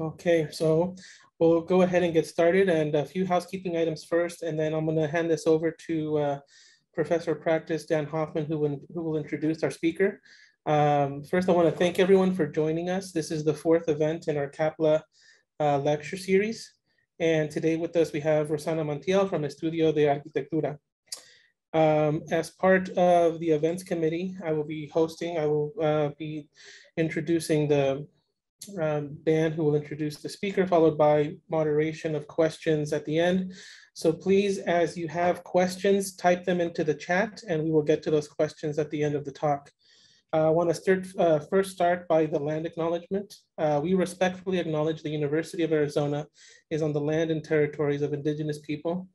Okay, so we'll go ahead and get started and a few housekeeping items first, and then I'm gonna hand this over to uh, Professor of Practice Dan Hoffman, who will, who will introduce our speaker. Um, First, I want to thank everyone for joining us. This is the fourth event in our CAPLA uh, lecture series. And today with us, we have Rozana Montiel from Estudio de Arquitectura. Um, as part of the events committee, I will be hosting, I will uh, be introducing the um, Dan, who will introduce the speaker, followed by moderation of questions at the end. So please, as you have questions, type them into the chat and we will get to those questions at the end of the talk. Uh, I want to start, uh, first start by the land acknowledgement. Uh, we respectfully acknowledge the University of Arizona is on the land and territories of indigenous people.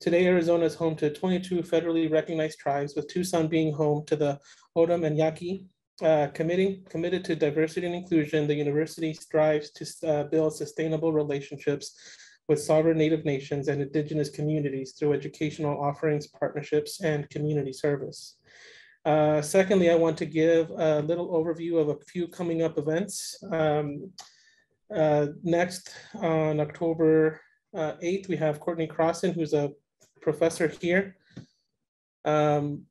Today, Arizona is home to 22 federally recognized tribes, with Tucson being home to the O'odham and Yaqui. Uh, committing, committed to diversity and inclusion, the university strives to uh, build sustainable relationships with sovereign native nations and indigenous communities through educational offerings, partnerships, and community service. Uh, secondly, I want to give a little overview of a few coming up events. Um, uh, next, on October uh, 8th, we have Courtney Crossan, who's a professor here. Um,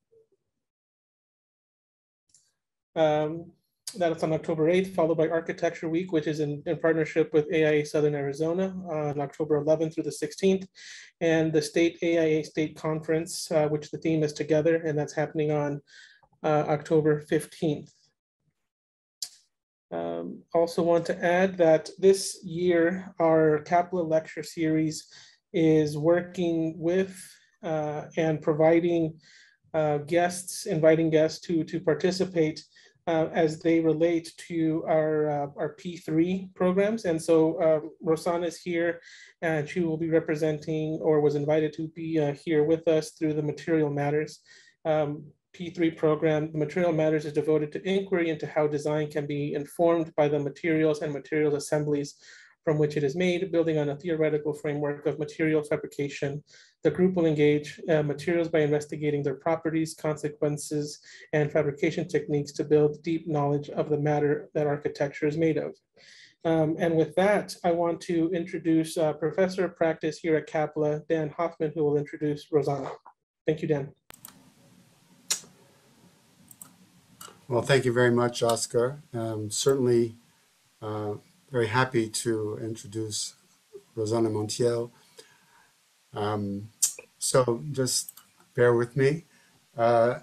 um, that's on October 8th, followed by Architecture Week, which is in, in partnership with AIA Southern Arizona on October 11th through the 16th, and the State AIA State Conference, uh, which the theme is together, and that's happening on uh, October 15th. Um, also want to add that this year, our CAPLA lecture series is working with uh, and providing uh, guests, inviting guests to, to participate uh, as they relate to our, uh, our P3 programs. And so uh, Rozana is here and she will be representing or was invited to be uh, here with us through the Material Matters um, P3 program. The Material Matters is devoted to inquiry into how design can be informed by the materials and materials assemblies from which it is made, building on a theoretical framework of material fabrication. The group will engage uh, materials by investigating their properties, consequences, and fabrication techniques to build deep knowledge of the matter that architecture is made of. Um, and with that, I want to introduce uh, Professor of Practice here at CAPLA, Dan Hoffman, who will introduce Rozana. Thank you, Dan. Well, thank you very much, Oscar. Um, certainly uh, very happy to introduce Rozana Montiel. Um, so just bear with me. Uh,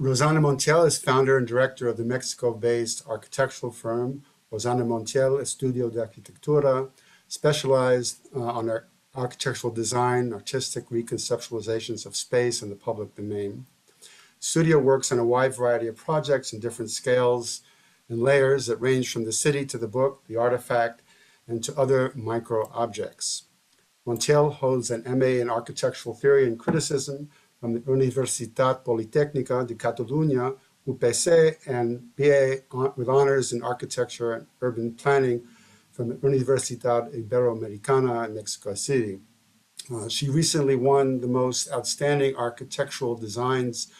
Rozana Montiel is founder and director of the Mexico-based architectural firm Rozana Montiel Estudio de Arquitectura, specialized uh, on ar architectural design, artistic reconceptualizations of space and the public domain. Studio works on a wide variety of projects in different scales, and layers that range from the city to the book, the artifact, and to other micro objects. Montiel holds an MA in Architectural Theory and Criticism from the Universitat Politécnica de Catalunya, UPC, and BA with honors in Architecture and Urban Planning from the Universidad Iberoamericana in Mexico City. Uh, she recently won the most outstanding architectural designs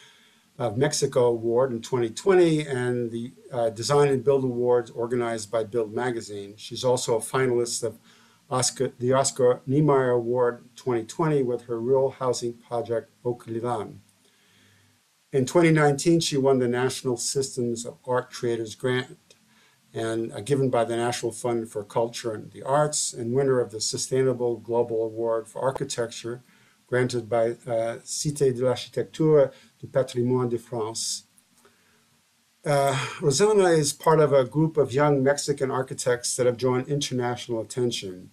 of Mexico Award in 2020 and the uh, Design and Build Awards organized by Build Magazine. She's also a finalist of Oscar, the Oscar Niemeyer Award 2020 with her rural housing project Ocuilan. In 2019, she won the National Systems of Art Creators Grant and uh, given by the National Fund for Culture and the Arts and winner of the Sustainable Global Award for Architecture granted by uh, Cité de l'Architecture du Patrimoine de France. Uh, is part of a group of young Mexican architects that have drawn international attention.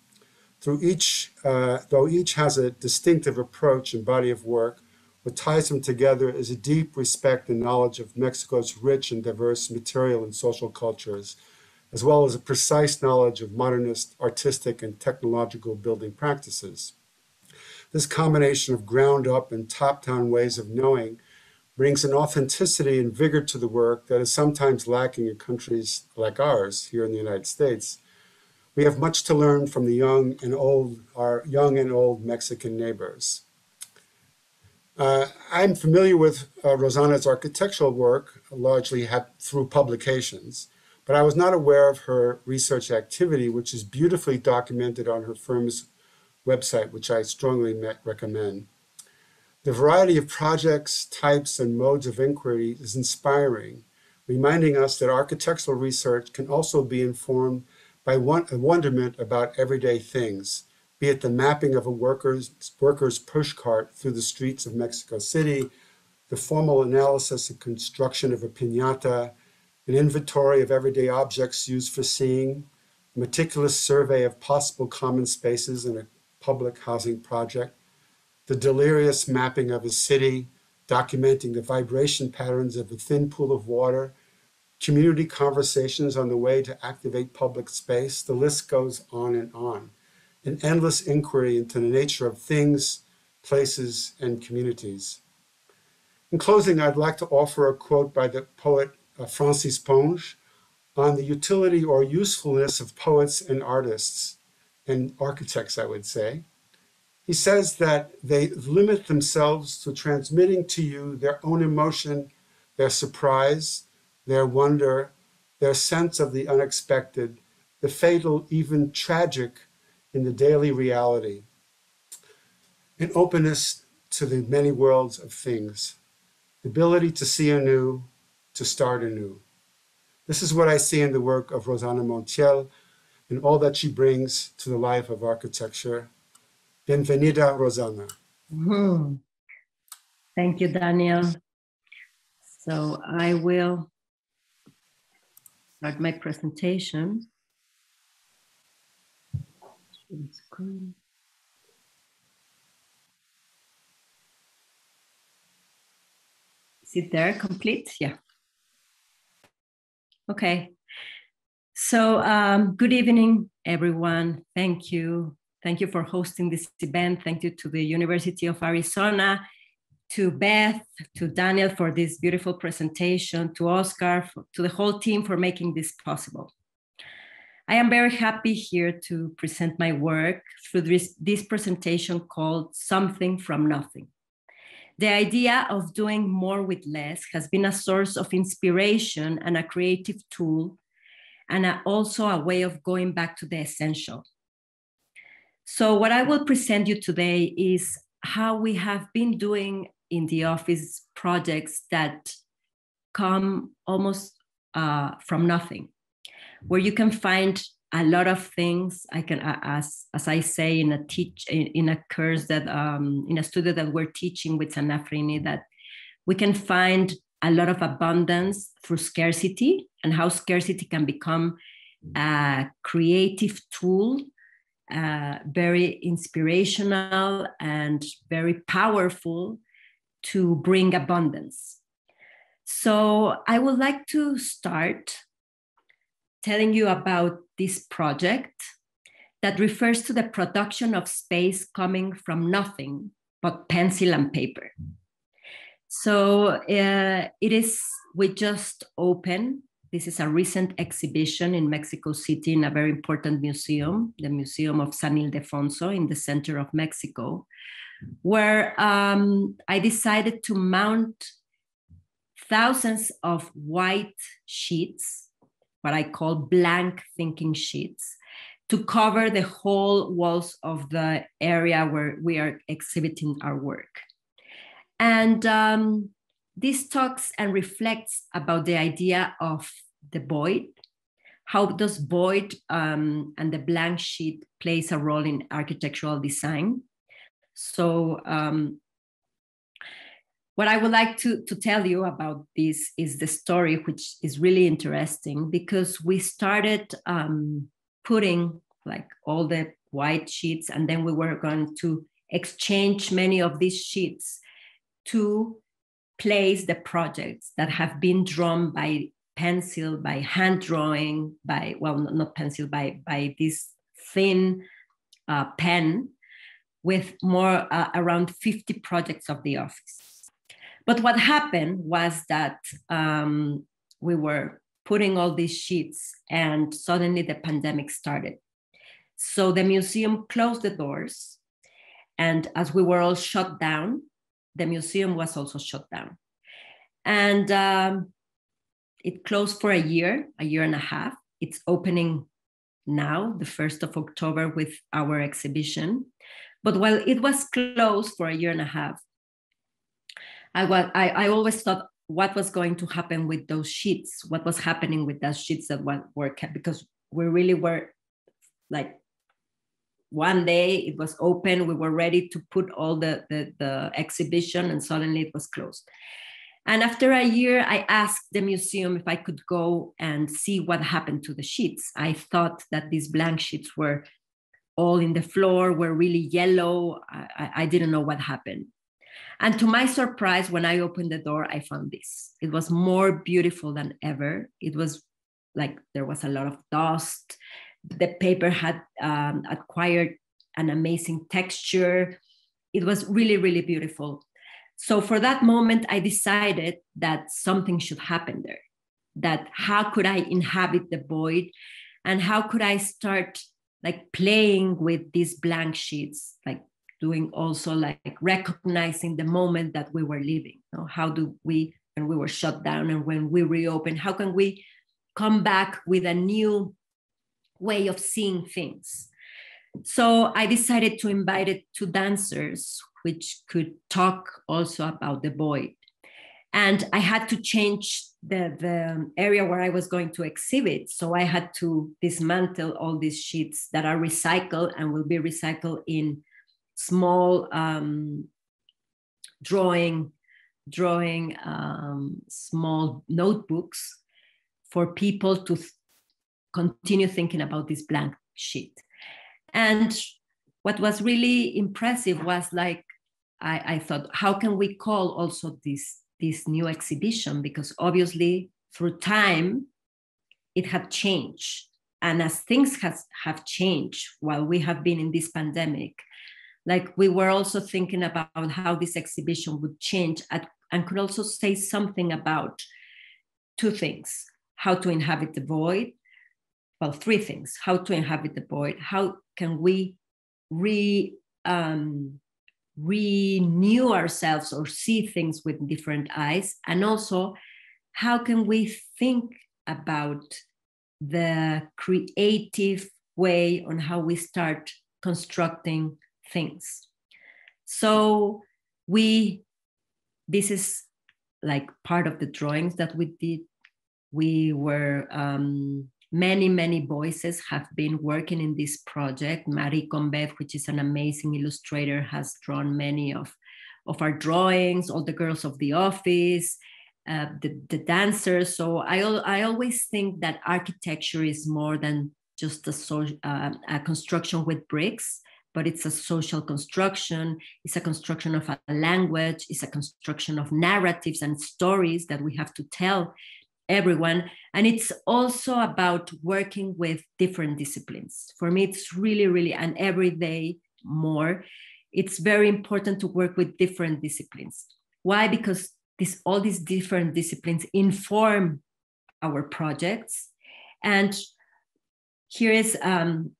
Through each, uh, though each has a distinctive approach and body of work, what ties them together is a deep respect and knowledge of Mexico's rich and diverse material and social cultures, as well as a precise knowledge of modernist artistic and technological building practices. This combination of ground up and top down ways of knowing brings an authenticity and vigor to the work that is sometimes lacking in countries like ours here in the United States. We have much to learn from the young and old, our young and old Mexican neighbors. Uh, I'm familiar with uh, Rozana's architectural work, largely through publications, but I was not aware of her research activity, which is beautifully documented on her firm's website, which I strongly recommend. The variety of projects, types, and modes of inquiry is inspiring, reminding us that architectural research can also be informed by one, a wonderment about everyday things, be it the mapping of a worker's, worker's pushcart through the streets of Mexico City, the formal analysis and construction of a piñata, an inventory of everyday objects used for seeing, a meticulous survey of possible common spaces in a public housing project, the delirious mapping of a city, documenting the vibration patterns of a thin pool of water, community conversations on the way to activate public space. The list goes on and on. An endless inquiry into the nature of things, places, and communities. In closing, I'd like to offer a quote by the poet uh, Francis Ponge on the utility or usefulness of poets and artists and architects, I would say. He says that they limit themselves to transmitting to you their own emotion, their surprise, their wonder, their sense of the unexpected, the fatal, even tragic in the daily reality, an openness to the many worlds of things, the ability to see anew, to start anew. This is what I see in the work of Rozana Montiel and all that she brings to the life of architecture. Bienvenida, Rozana. Mm-hmm. Thank you, Daniel. So I will start my presentation. Is it there complete? Yeah. Okay. So um, good evening, everyone. Thank you. Thank you for hosting this event. Thank you to the University of Arizona, to Beth, to Daniel for this beautiful presentation, to Oscar, for, to the whole team for making this possible. I am very happy here to present my work through this, this presentation called Something from Nothing. The idea of doing more with less has been a source of inspiration and a creative tool, and also a way of going back to the essential. So, what I will present you today is how we have been doing in the office projects that come almost uh, from nothing, where you can find a lot of things. I can as as i say in a teach in a course that um, in a studio that we're teaching with sanafrini that we can find a lot of abundance through scarcity and how scarcity can become a creative tool uh, very inspirational and very powerful to bring abundance so i would like to start telling you about this project that refers to the production of space coming from nothing but pencil and paper. So uh, it is, we just opened, this is a recent exhibition in Mexico City in a very important museum, the Museum of San Ildefonso in the center of Mexico, where um, I decided to mount thousands of white sheets what I call blank thinking sheets to cover the whole walls of the area where we are exhibiting our work. And um, this talks and reflects about the idea of the void. How does void um, and the blank sheet plays a role in architectural design? So um, what I would like to, to tell you about this is the story, which is really interesting because we started um, putting like all the white sheets, and then we were going to exchange many of these sheets to place the projects that have been drawn by pencil, by hand drawing, by, well, not pencil, by, by this thin uh, pen with more uh, around 50 projects of the office. But what happened was that um, we were putting all these sheets, and suddenly the pandemic started. So the museum closed the doors. And as we were all shut down, the museum was also shut down. And um, it closed for a year, a year and a half. It's opening now, the 1st of October, with our exhibition. But while it was closed for a year and a half, I, was, I, I always thought what was going to happen with those sheets, what was happening with those sheets that were kept, because we really were like one day it was open we were ready to put all the, the, the exhibition and suddenly it was closed and after a year, I asked the museum if I could go and see what happened to the sheets. I thought that these blank sheets were all in the floor, were really yellow. I, I didn't know what happened. And to my surprise, when I opened the door, I found this. It was more beautiful than ever. It was like there was a lot of dust. The paper had um, acquired an amazing texture. It was really, really beautiful. So for that moment, I decided that something should happen there. That how could I inhabit the void, and how could I start like playing with these blank sheets, like doing also like recognizing the moment that we were living. You know, how do we when we were shut down and when we reopen? How can we come back with a new way of seeing things? So I decided to invite it to dancers which could talk also about the void. And I had to change the, the area where I was going to exhibit. So I had to dismantle all these sheets that are recycled and will be recycled in small um, drawing, drawing um, small notebooks for people to continue thinking about this blank sheet. And what was really impressive was like I, I thought, how can we call also this this new exhibition? Because obviously, through time, it had changed, and as things has have changed while we have been in this pandemic, like we were also thinking about how this exhibition would change at, and could also say something about two things: how to inhabit the void. Well, three things: how to inhabit the void, how can we re um, renew ourselves or see things with different eyes and also how can we think about the creative way on how we start constructing things. So we this is like part of the drawings that we did. We were um, many, many voices have been working in this project. Marie Combet, which is an amazing illustrator, has drawn many of, of our drawings, all the girls of the office, uh, the, the dancers. So I, I always think that architecture is more than just a, so, uh, a construction with bricks, but it's a social construction. It's a construction of a language. It's a construction of narratives and stories that we have to tell everyone. And it's also about working with different disciplines. For me, it's really, really an everyday more. It's very important to work with different disciplines. Why? Because this, all these different disciplines inform our projects. And here is um,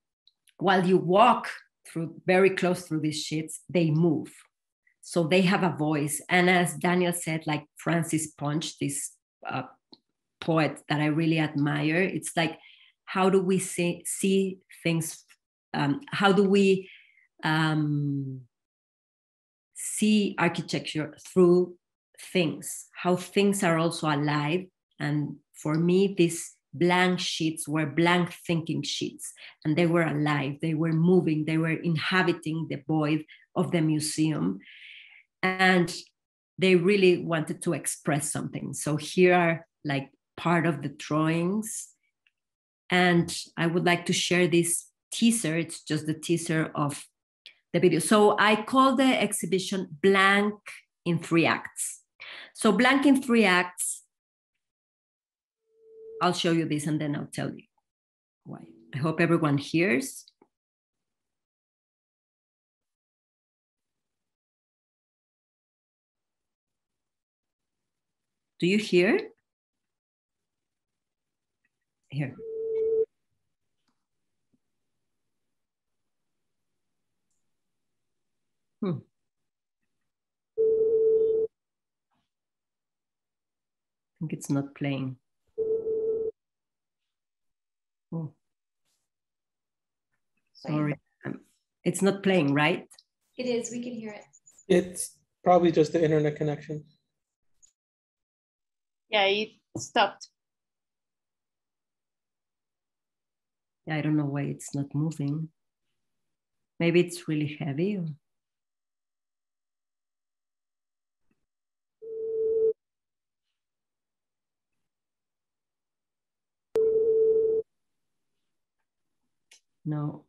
while you walk through very close through these sheets, they move. So they have a voice. And as Daniel said, like Francis Ponge, this uh, poet that I really admire. It's like, how do we see, see things? Um, how do we um, see architecture through things? How things are also alive. And for me, these blank sheets were blank thinking sheets, and they were alive. They were moving. They were inhabiting the void of the museum. And they really wanted to express something. So here are like part of the drawings. And I would like to share this teaser. It's just the teaser of the video. So I call the exhibition Blank in Three Acts. So Blank in Three Acts, I'll show you this and then I'll tell you why. I hope everyone hears. Do you hear? here. Hmm. I think it's not playing. Oh. Sorry. Um, it's not playing, right? It is. We can hear it. It's probably just the internet connection. Yeah, it stopped. I don't know why it's not moving. Maybe it's really heavy. Or... No,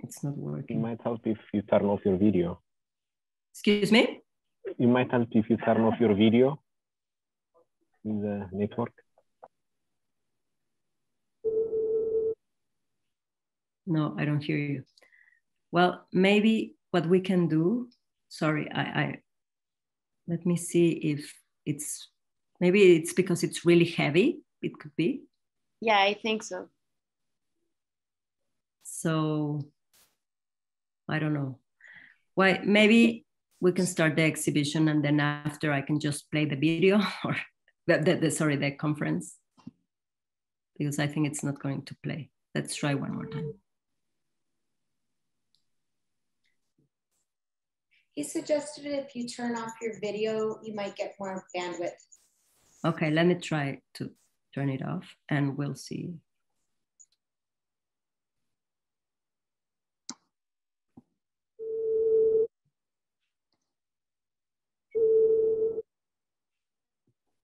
it's not working. It might help if you turn off your video. Excuse me? It might help if you turn off your video in the network. No, I don't hear you. Well, maybe what we can do, sorry, I, I let me see if it's maybe it's because it's really heavy. It could be. Yeah, I think so. So I don't know. Why maybe we can start the exhibition and then after I can just play the video or the, the, the sorry, the conference. Because I think it's not going to play. Let's try one more time. He suggested if you turn off your video, you might get more bandwidth. Okay, let me try to turn it off and we'll see.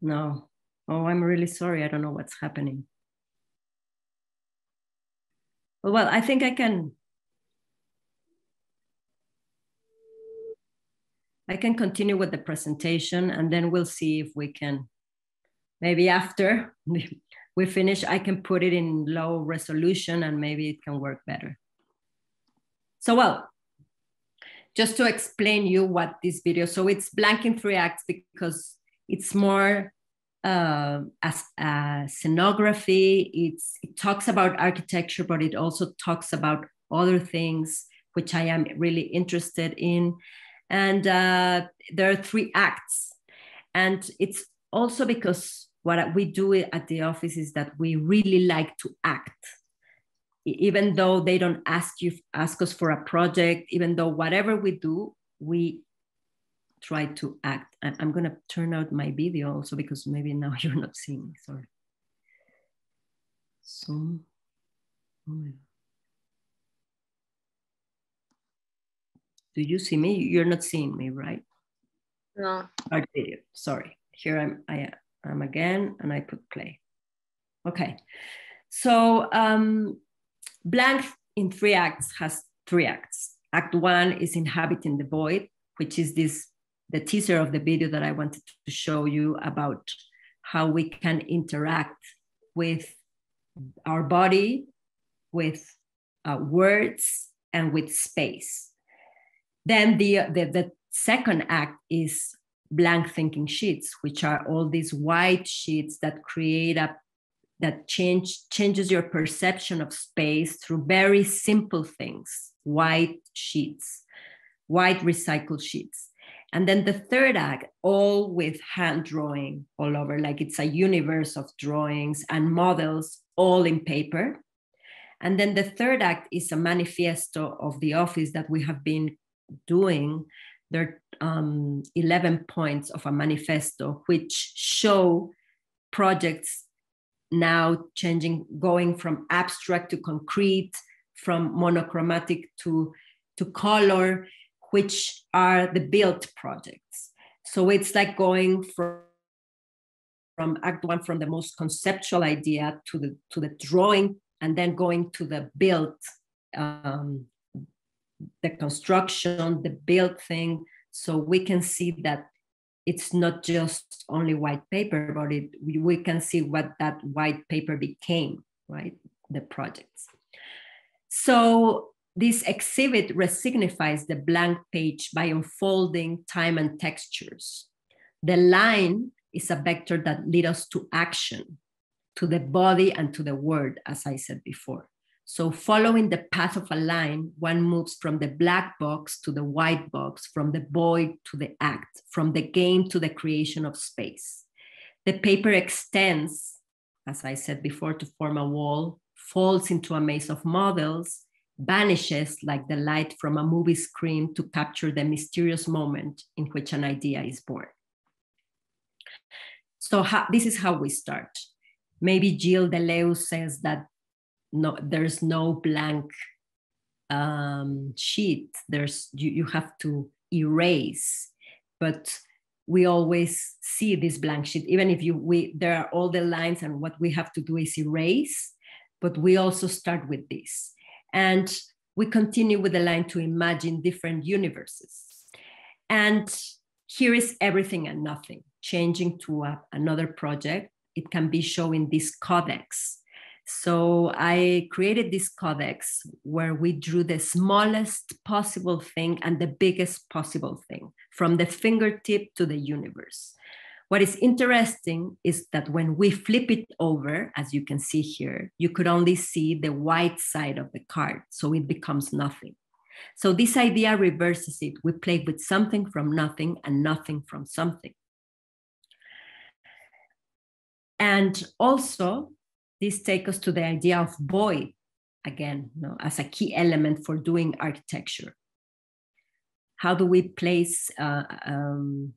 No. Oh, I'm really sorry. I don't know what's happening. Well, I think I can. I can continue with the presentation and then we'll see if we can, maybe after we finish, I can put it in low resolution and maybe it can work better. So, well, just to explain you what this video, so it's blank in three acts because it's more uh, as a scenography. It's, it talks about architecture, but it also talks about other things, which I am really interested in. And uh, there are three acts. And it's also because what we do at the office is that we really like to act. Even though they don't ask you ask us for a project even though whatever we do we try to act. I'm going to turn out my video also because maybe now you're not seeing me sorry. So oh do you see me? You're not seeing me right? No. Art video sorry. Here i'm i am again and i put play. Okay. So um blank in three acts has three acts. Act one is inhabiting the void which is this the teaser of the video that I wanted to show you about how we can interact with our body, with uh, words, and with space. Then the, the, the second act is blank thinking sheets, which are all these white sheets that create a that change changes your perception of space through very simple things, white sheets, white recycled sheets. And then the third act, all with hand drawing all over, like it's a universe of drawings and models, all in paper. And then the third act is a manifesto of the office that we have been doing. their um, 11 points of a manifesto which show projects now changing, going from abstract to concrete, from monochromatic to, to color, which are the built projects. So it's like going from, from act one, from the most conceptual idea to the, to the drawing, and then going to the built, um, the construction, the built thing. So we can see that it's not just only white paper, but it, we can see what that white paper became, right? The projects. So this exhibit resignifies the blank page by unfolding time and textures. The line is a vector that leads us to action, to the body and to the word, as I said before. So, following the path of a line, one moves from the black box to the white box, from the void to the act, from the game to the creation of space. The paper extends, as I said before, to form a wall, falls into a maze of models, vanishes like the light from a movie screen to capture the mysterious moment in which an idea is born. So how, this is how we start. Maybe Gilles Deleuze says that no, there's no blank um, sheet. There's you, you have to erase, but we always see this blank sheet. Even if you we there are all the lines, and what we have to do is erase, but we also start with this, and we continue with the line to imagine different universes. And here is everything and nothing, changing to a, another project. It can be showing this codex so I created this codex where we drew the smallest possible thing and the biggest possible thing from the fingertip to the universe. What is interesting is that when we flip it over, as you can see here, you could only see the white side of the card, so it becomes nothing. So this idea reverses it. We play with something from nothing and nothing from something. And also, this takes us to the idea of void again no, as a key element for doing architecture. How do we place uh, um,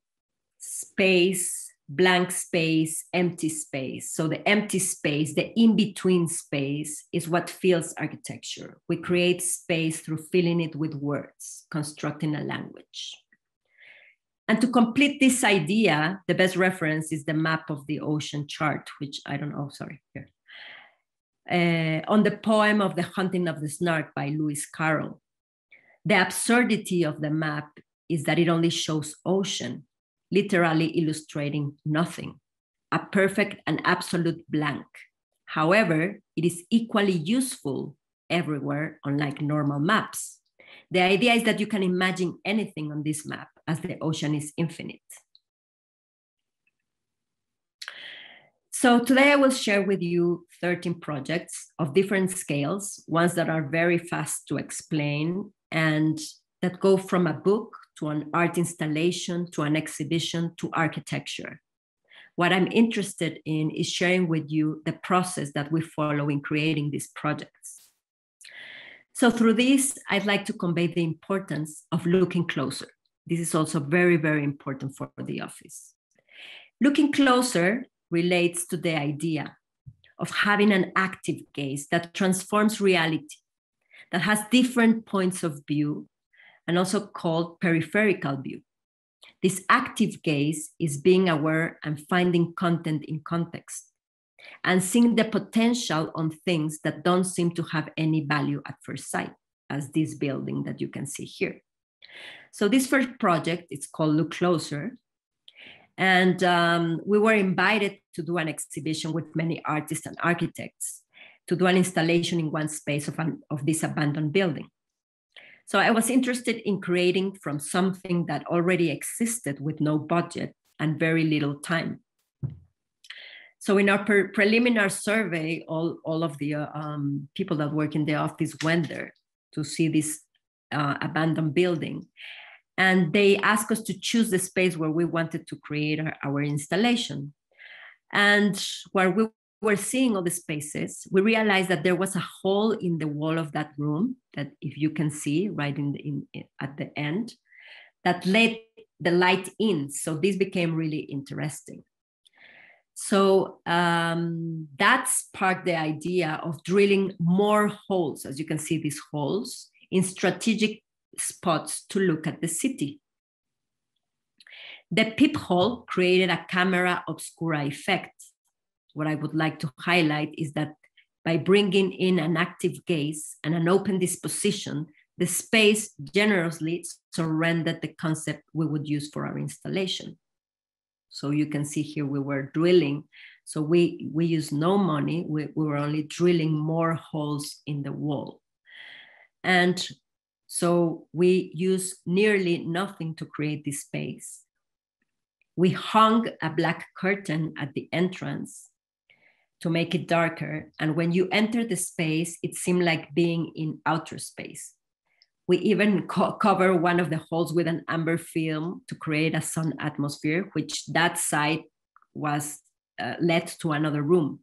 space, blank space, empty space? So the empty space, the in-between space is what fills architecture. We create space through filling it with words, constructing a language. And to complete this idea, the best reference is the map of the ocean chart, which I don't know, sorry, here uh, on the poem of The Hunting of the Snark by Lewis Carroll. The absurdity of the map is that it only shows ocean, literally illustrating nothing, a perfect and absolute blank. However, it is equally useful everywhere, unlike normal maps. The idea is that you can imagine anything on this map as the ocean is infinite. So today I will share with you 13 projects of different scales, ones that are very fast to explain and that go from a book to an art installation to an exhibition to architecture. What I'm interested in is sharing with you the process that we follow in creating these projects. So through this, I'd like to convey the importance of looking closer. This is also very, very important for the office. Looking closer relates to the idea of having an active gaze that transforms reality, that has different points of view, and also called peripheral view. This active gaze is being aware and finding content in context and seeing the potential on things that don't seem to have any value at first sight, as this building that you can see here. So this first project, it's called Look Closer, and um, we were invited to do an exhibition with many artists and architects to do an installation in one space of, an, of this abandoned building. So I was interested in creating from something that already existed with no budget and very little time. So in our pre preliminary survey, all, all of the uh, um, people that work in the office went there to see this uh, abandoned building and they asked us to choose the space where we wanted to create our, our installation. And while we were seeing all the spaces, we realized that there was a hole in the wall of that room that, if you can see right in, the, in at the end, that let the light in. So this became really interesting. So um, that sparked the idea of drilling more holes, as you can see these holes, in strategic spots to look at the city. The peephole created a camera obscura effect. What I would like to highlight is that by bringing in an active gaze and an open disposition, the space generously surrendered the concept we would use for our installation. So you can see here we were drilling. So we, we used no money, we, we were only drilling more holes in the wall. And so we use nearly nothing to create this space. We hung a black curtain at the entrance to make it darker. And when you enter the space, it seemed like being in outer space. We even co cover one of the halls with an amber film to create a sun atmosphere, which that side was uh, led to another room.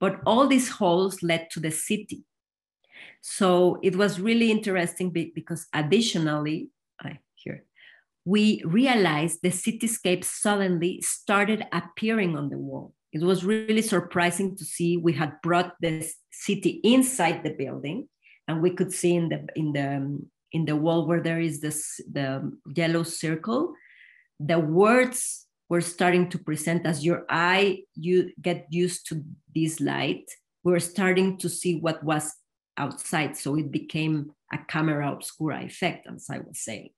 But all these halls led to the city So it was really interesting because additionally, I here, we realized the cityscape suddenly started appearing on the wall. It was really surprising to see we had brought the city inside the building, and we could see in the in the in the wall where there is this the yellow circle, the words were starting to present as your eye you get used to this light. We're starting to see what was outside, so it became a camera obscura effect, as I was saying.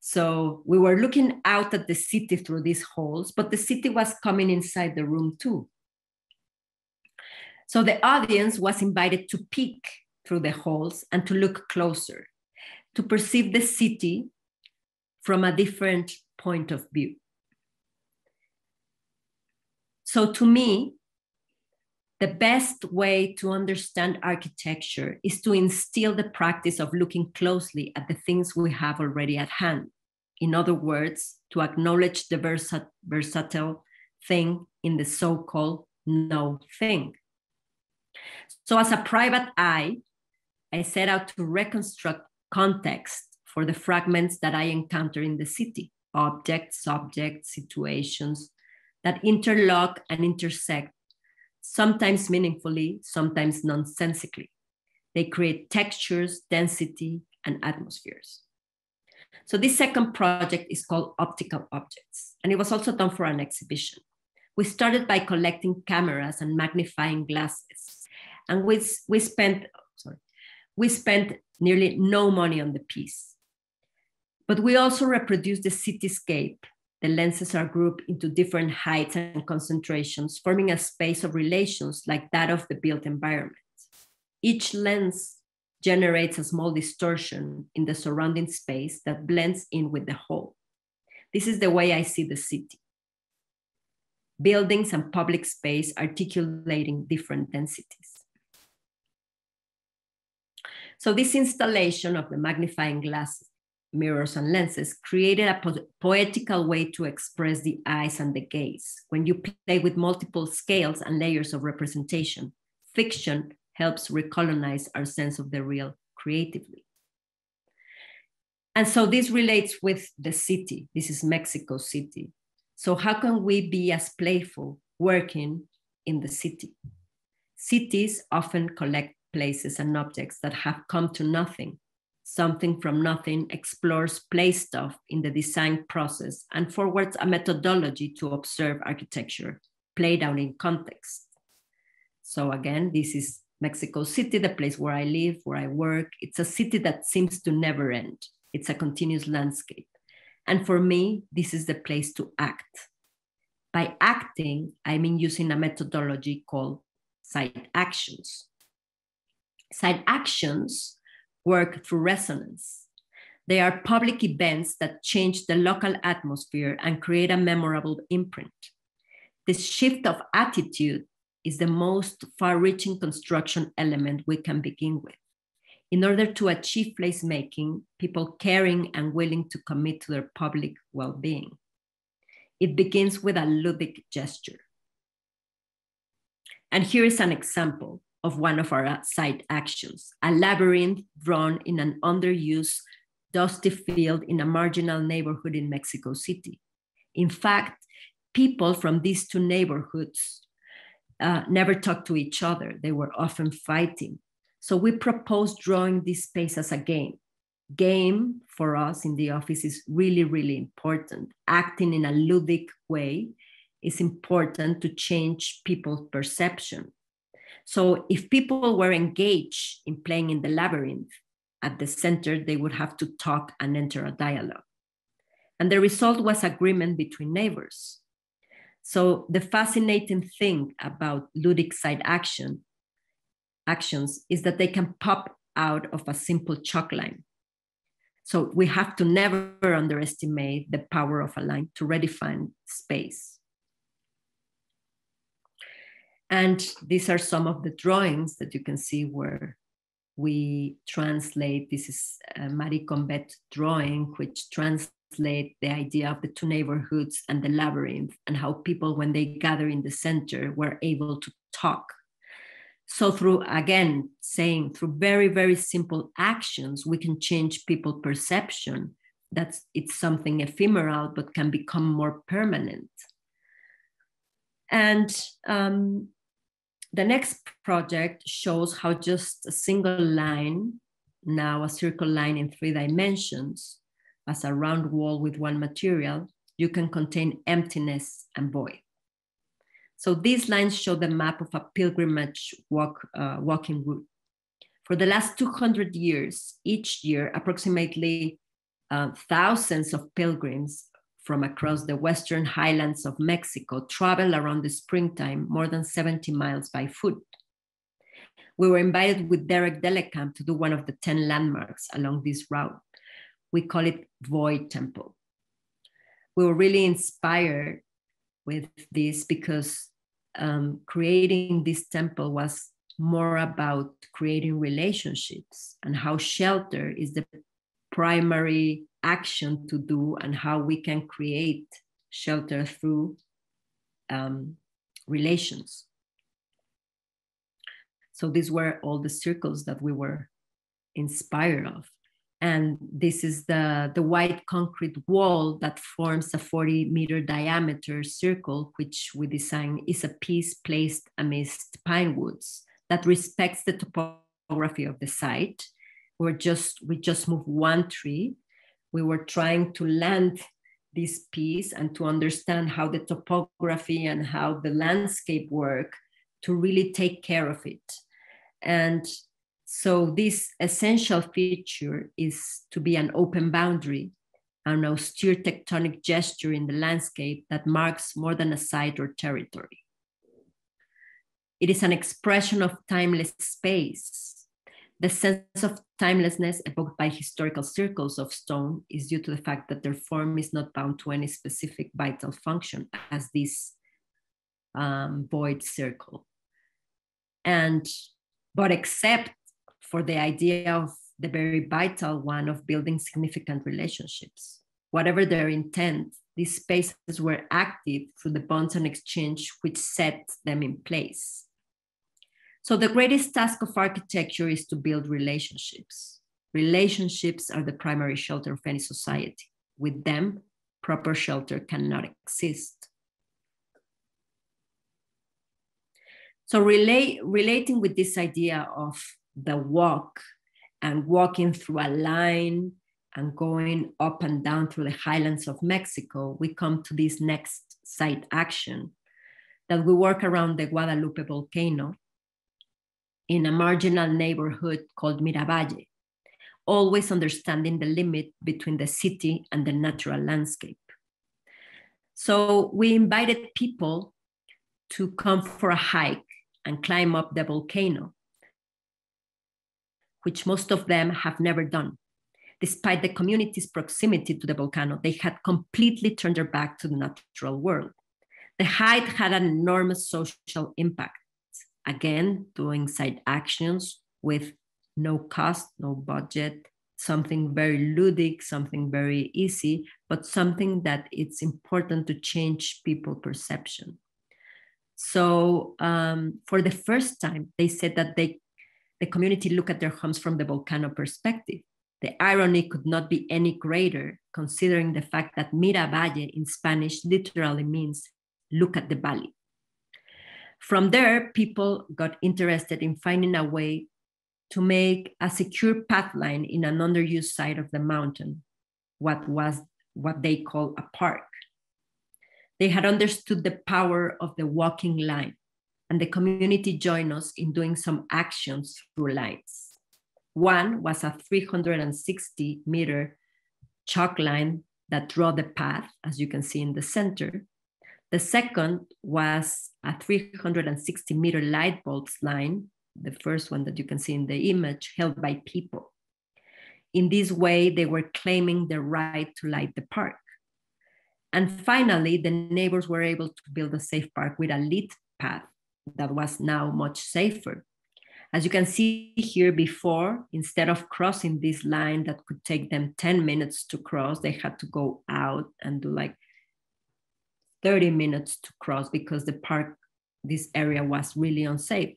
So we were looking out at the city through these holes, but the city was coming inside the room too. So the audience was invited to peek through the holes and to look closer, to perceive the city from a different point of view. So to me, the best way to understand architecture is to instill the practice of looking closely at the things we have already at hand. In other words, to acknowledge the versat versatile thing in the so called no thing. So, as a private eye, I set out to reconstruct context for the fragments that I encounter in the city objects, subjects, situations that interlock and intersect sometimes meaningfully, sometimes nonsensically. They create textures, density, and atmospheres. So this second project is called Optical Objects, and it was also done for an exhibition. We started by collecting cameras and magnifying glasses, and we, we spent sorry, we spent nearly no money on the piece. But we also reproduced the cityscape the lenses are grouped into different heights and concentrations, forming a space of relations like that of the built environment. Each lens generates a small distortion in the surrounding space that blends in with the whole. This is the way I see the city. Buildings and public space articulating different densities. So this installation of the magnifying glass mirrors and lenses created a po poetical way to express the eyes and the gaze. When you play with multiple scales and layers of representation, fiction helps recolonize our sense of the real creatively. And so this relates with the city. This is Mexico City. So, how can we be as playful working in the city? Cities often collect places and objects that have come to nothing something from nothing explores play stuff in the design process and forwards a methodology to observe architecture played out in context. So again, this is Mexico City, the place where I live, where I work. It's a city that seems to never end. It's a continuous landscape. And for me, this is the place to act. By acting, I mean using a methodology called site actions. Site actions work through resonance. They are public events that change the local atmosphere and create a memorable imprint. This shift of attitude is the most far reaching construction element we can begin with. In order to achieve placemaking, people caring and willing to commit to their public well being. It begins with a ludic gesture. And here is an example of one of our site actions, a labyrinth drawn in an underused, dusty field in a marginal neighborhood in Mexico City. In fact, people from these two neighborhoods uh, never talked to each other. They were often fighting. So we proposed drawing this space as a game. Game for us in the office is really, really important. Acting in a ludic way is important to change people's perception so if people were engaged in playing in the labyrinth at the center, they would have to talk and enter a dialogue. And the result was agreement between neighbors. So the fascinating thing about ludic site action actions is that they can pop out of a simple chalk line. So we have to never underestimate the power of a line to redefine space. And these are some of the drawings that you can see where we translate. This is a Marie Combet drawing, which translate the idea of the two neighborhoods and the labyrinth and how people, when they gather in the center, were able to talk. So through, again, saying through very, very simple actions, we can change people perception that it's something ephemeral, but can become more permanent. And um, the next project shows how just a single line, now a circle line in three dimensions, as a round wall with one material, you can contain emptiness and void. So these lines show the map of a pilgrimage walk, uh, walking route. For the last 200 years, each year, approximately uh, thousands of pilgrims from across the western highlands of Mexico travel around the springtime more than 70 miles by foot. We were invited with Derek Dellekamp to do one of the 10 landmarks along this route. We call it Void Temple. We were really inspired with this because um, creating this temple was more about creating relationships and how shelter is the primary action to do and how we can create shelter through um, relations. So these were all the circles that we were inspired of. And this is the, the white concrete wall that forms a 40 meter diameter circle, which we design is a piece placed amidst pine woods that respects the topography of the site. We're just, we just move one tree we were trying to land this piece and to understand how the topography and how the landscape work to really take care of it. And so this essential feature is to be an open boundary, an austere tectonic gesture in the landscape that marks more than a site or territory. It is an expression of timeless space the sense of timelessness evoked by historical circles of stone is due to the fact that their form is not bound to any specific vital function as this um, void circle. And, but except for the idea of the very vital one of building significant relationships. Whatever their intent, these spaces were active through the bonds and exchange which set them in place. So the greatest task of architecture is to build relationships. Relationships are the primary shelter of any society. With them, proper shelter cannot exist. So relate, relating with this idea of the walk and walking through a line and going up and down through the highlands of Mexico, we come to this next site action that we work around the Guadalupe volcano in a marginal neighborhood called Miravalle, always understanding the limit between the city and the natural landscape. So we invited people to come for a hike and climb up the volcano, which most of them have never done. Despite the community's proximity to the volcano, they had completely turned their back to the natural world. The hike had an enormous social impact again, doing side actions with no cost, no budget, something very ludic, something very easy, but something that it's important to change people perception. So um, for the first time, they said that they, the community look at their homes from the volcano perspective. The irony could not be any greater considering the fact that Miravalle in Spanish literally means look at the valley. From there, people got interested in finding a way to make a secure path line in an underused side of the mountain, what was what they call a park. They had understood the power of the walking line, and the community joined us in doing some actions through lines. One was a 360 meter chalk line that draw the path, as you can see in the center, the second was a 360 meter light bulbs line, the first one that you can see in the image, held by people. In this way, they were claiming the right to light the park. And finally, the neighbors were able to build a safe park with a lit path that was now much safer. As you can see here before, instead of crossing this line that could take them 10 minutes to cross, they had to go out and do like 30 minutes to cross because the park, this area was really unsafe.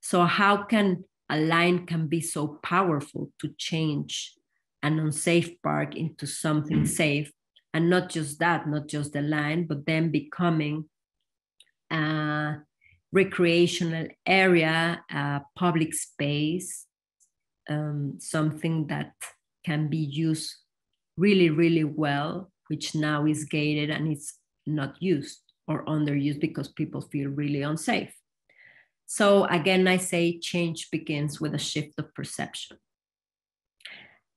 So how can a line can be so powerful to change an unsafe park into something safe? And not just that, not just the line, but then becoming a recreational area, a public space, um, something that can be used really, really well, which now is gated and it's not used or underused because people feel really unsafe. So again, I say change begins with a shift of perception.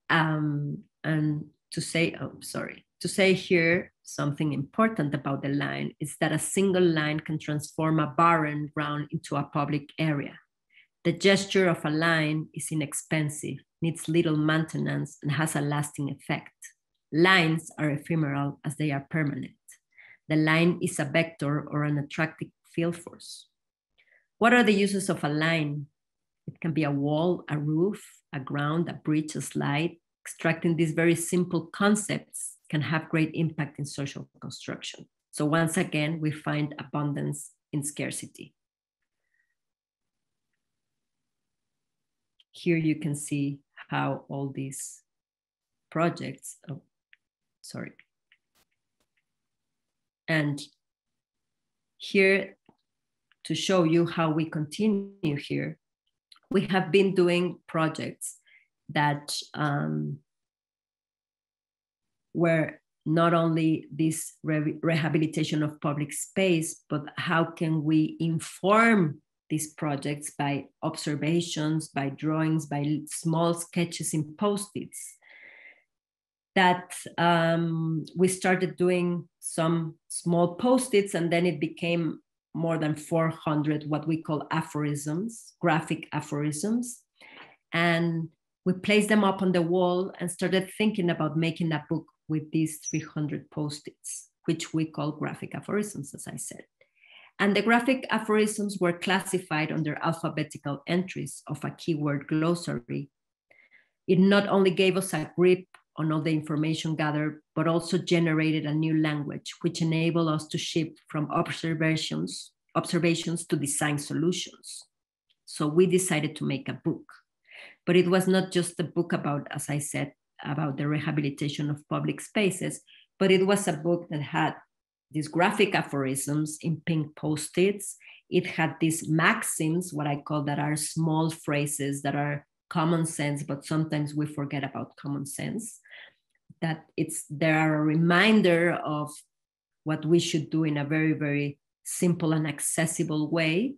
Um, and to say, oh, sorry, to say here something important about the line is that a single line can transform a barren ground into a public area. The gesture of a line is inexpensive, needs little maintenance, and has a lasting effect. Lines are ephemeral as they are permanent. The line is a vector or an attractive field force. What are the uses of a line? It can be a wall, a roof, a ground, a bridge, a slide. Extracting these very simple concepts can have great impact in social construction. So once again, we find abundance in scarcity. Here you can see how all these projects, oh, sorry. And here to show you how we continue here, we have been doing projects that um, were not only this re rehabilitation of public space, but how can we inform these projects by observations, by drawings, by small sketches in post-its. That um, we started doing some small post-its and then it became more than 400 what we call aphorisms, graphic aphorisms. And we placed them up on the wall and started thinking about making a book with these 300 post-its, which we call graphic aphorisms, as I said. And the graphic aphorisms were classified under alphabetical entries of a keyword glossary. It not only gave us a grip on all the information gathered, but also generated a new language, which enabled us to shift from observations, observations to design solutions. So we decided to make a book. But it was not just a book about, as I said, about the rehabilitation of public spaces, but it was a book that had these graphic aphorisms in pink post-its. It had these maxims, what I call that are small phrases that are common sense, but sometimes we forget about common sense. That it's there are a reminder of what we should do in a very, very simple and accessible way,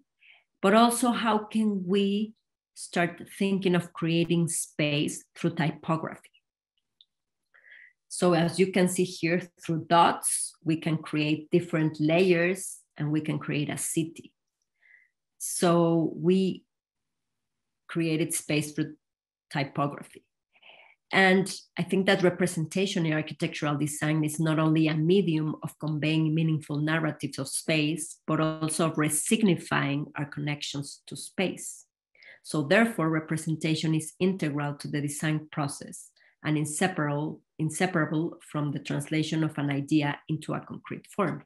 but also how can we start thinking of creating space through typography. So as you can see here through dots, we can create different layers and we can create a city. So we created space through typography. And I think that representation in architectural design is not only a medium of conveying meaningful narratives of space, but also of resignifying our connections to space. So therefore, representation is integral to the design process and inseparable, inseparable from the translation of an idea into a concrete form.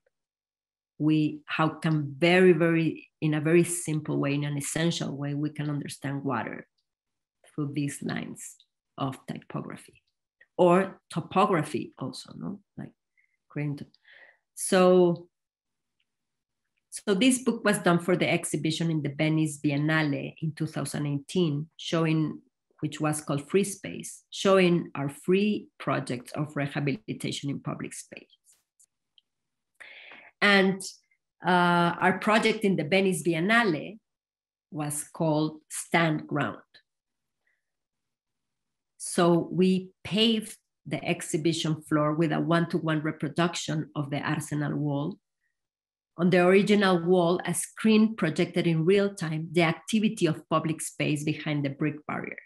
We, how can very, very, in a very simple way, in an essential way, we can understand water through these lines of typography or topography also, no? Like creating. So, so this book was done for the exhibition in the Venice Biennale in 2018, showing which was called Free Space, showing our free projects of rehabilitation in public space. And uh, our project in the Venice Biennale was called Stand Ground. So we paved the exhibition floor with a one-to-one reproduction of the Arsenal wall. On the original wall, a screen projected in real time the activity of public space behind the brick barrier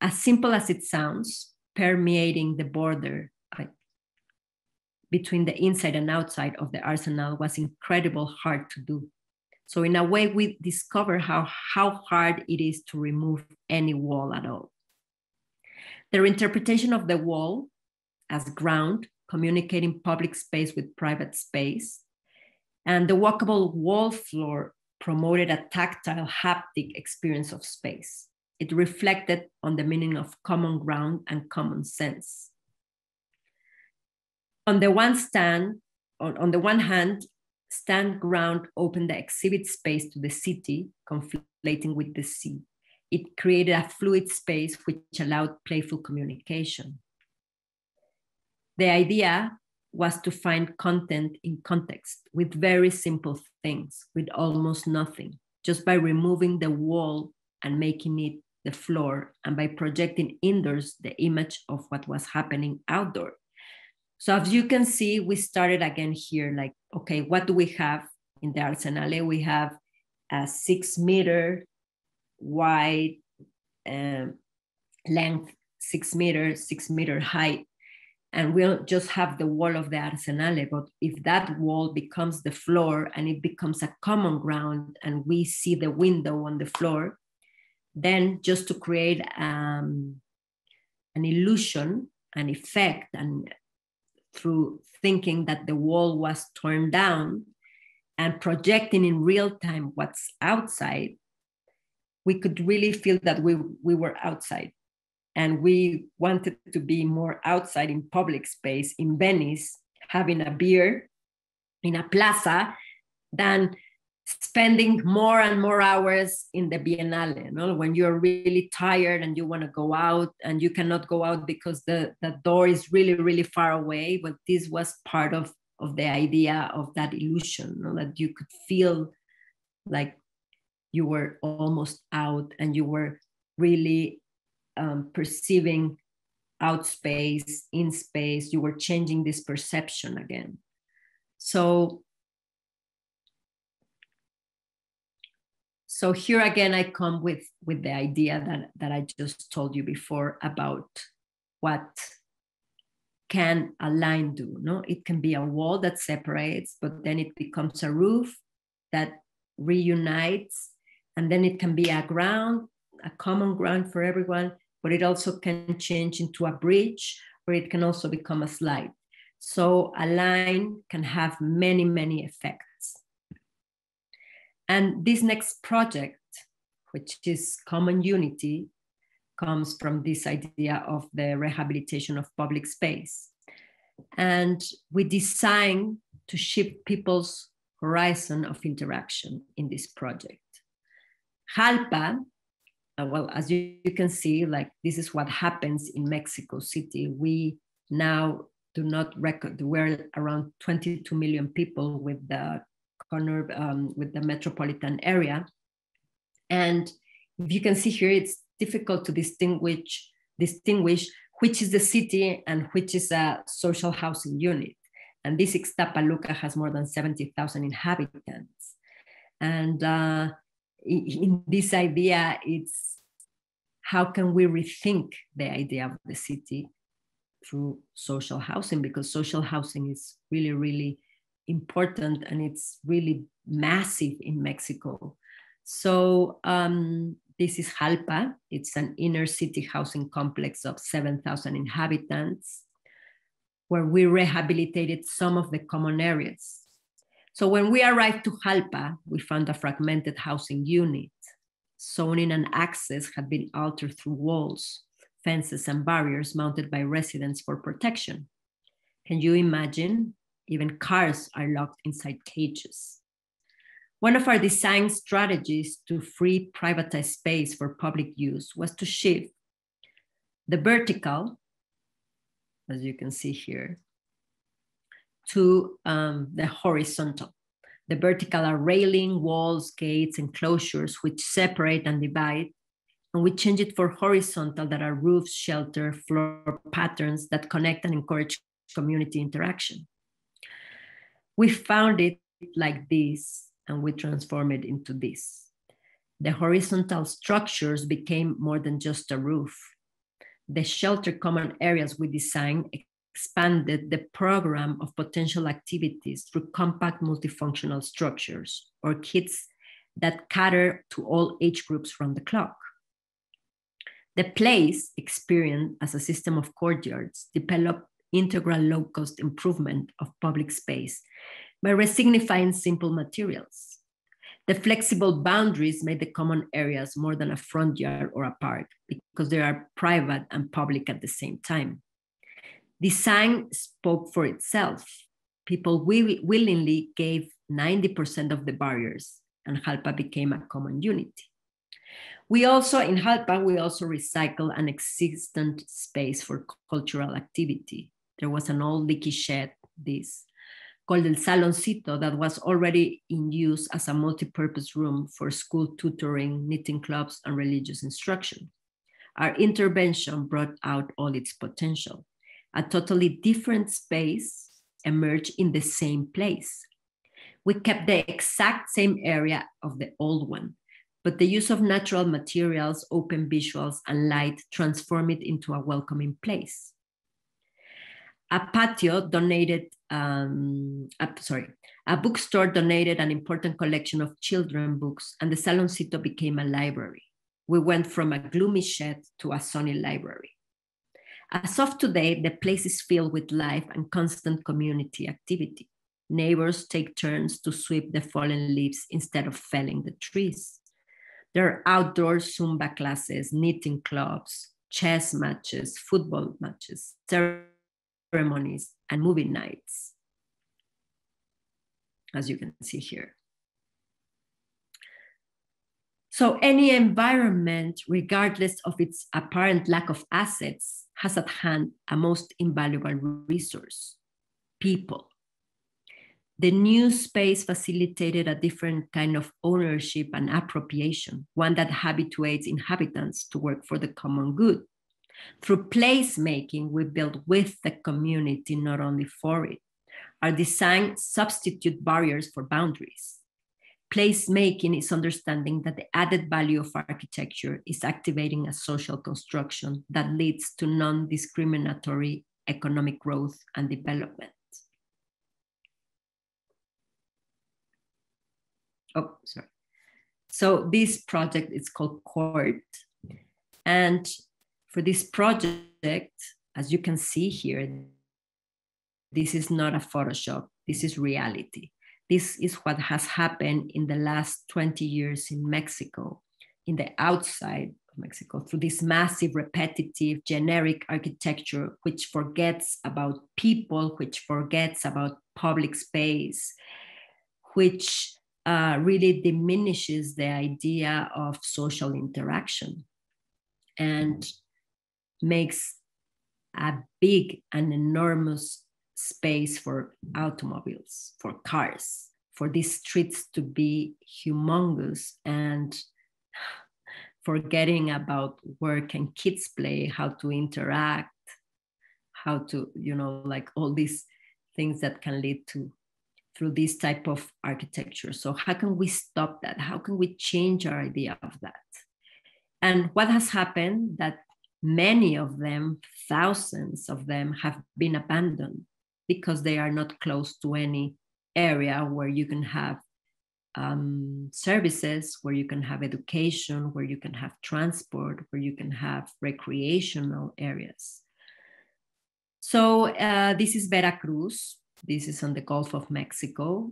as simple as it sounds, permeating the border between the inside and outside of the arsenal was incredible hard to do. So in a way, we discover how, how hard it is to remove any wall at all. Their interpretation of the wall as ground, communicating public space with private space, and the walkable wall floor promoted a tactile haptic experience of space. It reflected on the meaning of common ground and common sense. On the one stand, on, the one hand, stand ground opened the exhibit space to the city, conflating with the sea. It created a fluid space which allowed playful communication. The idea was to find content in context with very simple things, with almost nothing, just by removing the wall and making it the floor, and by projecting indoors the image of what was happening outdoor. So as you can see, we started again here, like, okay, what do we have in the Arsenale? We have a six meter wide um, length, six meter, six meter height and we'll just have the wall of the arsenale. But if that wall becomes the floor and it becomes a common ground and we see the window on the floor, then just to create um, an illusion, an effect, and through thinking that the wall was torn down and projecting in real time what's outside, we could really feel that we, we were outside and we wanted to be more outside in public space in Venice, having a beer in a plaza than spending more and more hours in the Biennale. You know? When you're really tired and you want to go out and you cannot go out because the, the door is really, really far away. But this was part of, of the idea of that illusion, you know? that you could feel like you were almost out and you were really um, perceiving out space, in space, you were changing this perception again. So, so here again, I come with, with the idea that, that I just told you before about what can a line do. No, it can be a wall that separates, but then it becomes a roof that reunites, and then it can be a ground, a common ground for everyone, but it also can change into a bridge or it can also become a slide. So a line can have many, many effects. And this next project, which is Common Unity, comes from this idea of the rehabilitation of public space. And we design to shift people's horizon of interaction in this project. Jalpa uh, well, as you, you can see, like this is what happens in Mexico City. We now do not record, we're around 22 million people with the corner, um, with the metropolitan area. And if you can see here, it's difficult to distinguish, distinguish which is the city and which is a social housing unit. And this Ixtapaluca has more than 70,000 inhabitants. And uh, in this idea, it's how can we rethink the idea of the city through social housing? Because social housing is really really important and it's really massive in mexico. So um, this is jalpa. It's an inner city housing complex of 7000 inhabitants where we rehabilitated some of the common areas so when we arrived to jalpa we found a fragmented housing unit zoning and access had been altered through walls, fences, and barriers mounted by residents for protection. Can you imagine? Even cars are locked inside cages. One of our design strategies to free privatized space for public use was to shift the vertical, as you can see here, to um, the horizontal. The vertical are railing, walls, gates, enclosures which separate and divide. And we change it for horizontal that are roofs, shelter, floor patterns that connect and encourage community interaction. We found it like this and we transform it into this. The horizontal structures became more than just a roof. The shelter common areas we designed expanded the program of potential activities through compact multifunctional structures or kits that cater to all age groups from the clock. The place experienced as a system of courtyards developed integral low-cost improvement of public space by resignifying simple materials. The flexible boundaries made the common areas more than a front yard or a park because they are private and public at the same time. Design spoke for itself. People willingly gave 90% of the barriers, and Jalpa became a common unity. We also, in Jalpa, we also recycle an existent space for cultural activity. There was an old leaky shed, this, called El Saloncito, that was already in use as a multi-purpose room for school tutoring, knitting clubs, and religious instruction. Our intervention brought out all its potential. A totally different space emerged in the same place. We kept the exact same area of the old one, but the use of natural materials, open visuals, and light transform it into a welcoming place. A patio donated, um, a, sorry, a bookstore donated an important collection of children books, and the Saloncito became a library. We went from a gloomy shed to a sunny library. As of today, the place is filled with life and constant community activity. Neighbors take turns to sweep the fallen leaves instead of felling the trees. There are outdoor Zumba classes, knitting clubs, chess matches, football matches, ceremonies, and movie nights, as you can see here. So any environment, regardless of its apparent lack of assets, has at hand a most invaluable resource, people. The new space facilitated a different kind of ownership and appropriation, one that habituates inhabitants to work for the common good. Through placemaking, we build with the community, not only for it. Our design substitute barriers for boundaries. Placemaking is understanding that the added value of architecture is activating a social construction that leads to non discriminatory economic growth and development. oh, sorry. So this project is called Court. And for this project, as you can see here, this is not a Photoshop, this is reality. This is what has happened in the last 20 years in Mexico, in the outside of Mexico, through this massive, repetitive, generic architecture, which forgets about people, which forgets about public space, which uh, really diminishes the idea of social interaction and makes a big and enormous space for automobiles, for cars, for these streets to be humongous and forgetting about where can kids play, how to interact, how to, you know, like all these things that can lead to through this type of architecture. So how can we stop that? How can we change our idea of that? And what has happened that many of them, thousands of them have been abandoned because they are not close to any area where you can have um, services, where you can have education, where you can have transport, where you can have recreational areas. So uh, this is Veracruz. This is on the Gulf of Mexico,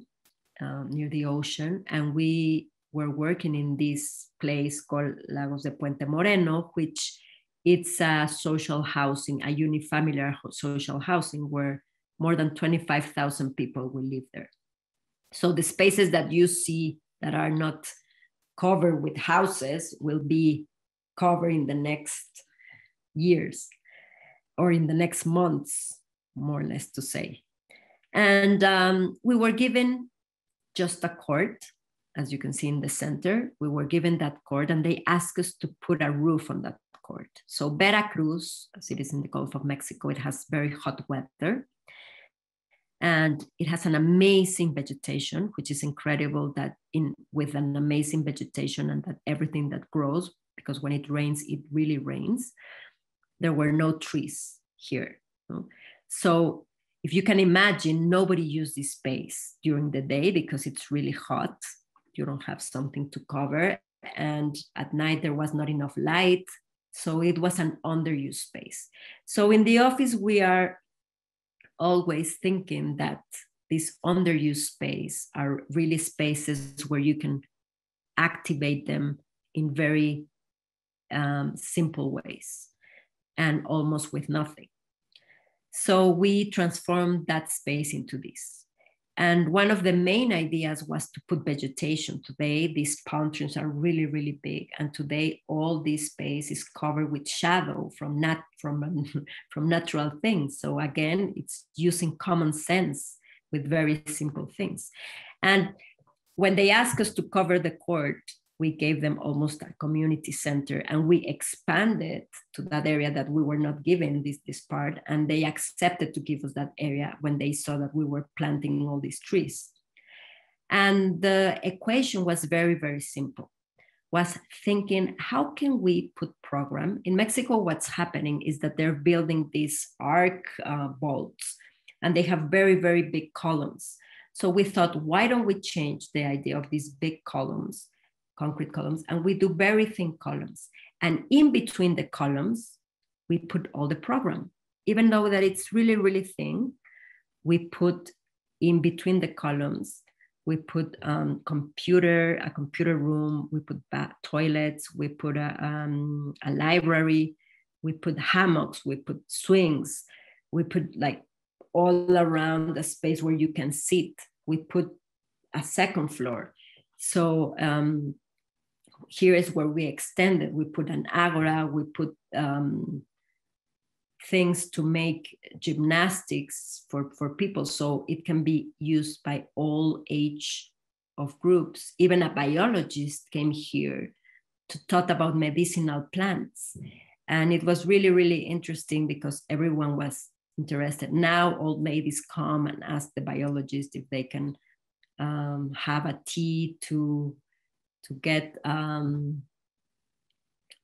um, near the ocean. And we were working in this place called Lagos de Puente Moreno, which it's a social housing, a unifamiliar social housing where more than 25,000 people will live there. So the spaces that you see that are not covered with houses will be covered in the next years or in the next months, more or less to say. And um, we were given just a court, as you can see in the center. We were given that court, and they asked us to put a roof on that court. So Veracruz, as it is in the Gulf of Mexico, it has very hot weather. And it has an amazing vegetation, which is incredible that in with an amazing vegetation and that everything that grows, because when it rains, it really rains. There were no trees here. So if you can imagine, nobody used this space during the day because it's really hot. You don't have something to cover. And at night, there was not enough light. So it was an underused space. So in the office, we are always thinking that these underused space are really spaces where you can activate them in very um, simple ways and almost with nothing. So we transformed that space into this. And one of the main ideas was to put vegetation. Today, these palm trees are really, really big. And today, all this space is covered with shadow from, nat- from, from natural things. So again, it's using common sense with very simple things. And when they asked us to cover the court, we gave them almost a community center and we expanded to that area that we were not given this, this part and they accepted to give us that area when they saw that we were planting all these trees. And the equation was very very simple. Was thinking how can we put program? In mexico what's happening is that they're building these arc uh, bolts and they have very very big columns. So we thought why don't we change the idea of these big columns concrete columns, and we do very thin columns. And in between the columns, we put all the program. Even though that it's really, really thin, we put in between the columns, we put um, computer, a computer room, we put toilets, we put a, um, a library, we put hammocks, we put swings, we put like all around the space where you can sit. We put a second floor. So um, here is where we extended. We put an agora, we put um, things to make gymnastics for, for people so it can be used by all age of groups. Even a biologist came here to talk about medicinal plants. And it was really, really interesting because everyone was interested. Now old ladies come and ask the biologist if they can um, have a tea to to get um,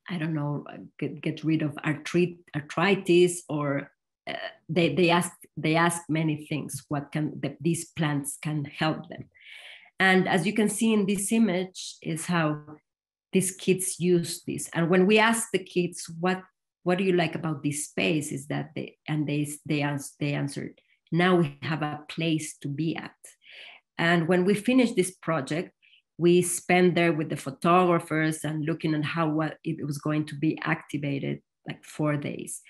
I don't know get, get rid of arthrit, arthritis or uh, they they ask they ask many things what can the, these plants can help them. And as you can see in this image is how these kids use this. And when we ask the kids what what do you like about this space? is that they and they they, ans- they answered now we have a place to be at. And when we finish this project we spent there with the photographers and looking at how what it was going to be activated like four days.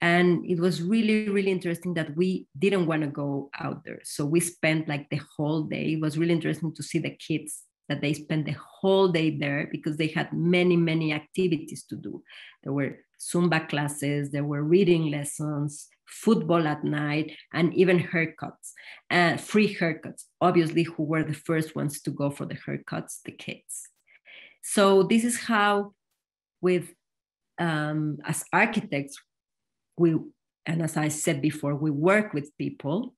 And it was really really interesting that we didn't want to go out there. So we spent like the whole day. It was really interesting to see the kids that they spent the whole day there because they had many many activities to do. There were zumba classes there were reading lessons football at night, and even haircuts, and uh, free haircuts, obviously, who were the first ones to go for the haircuts, the kids. So this is how, with um, as architects, we and as I said before, we work with people,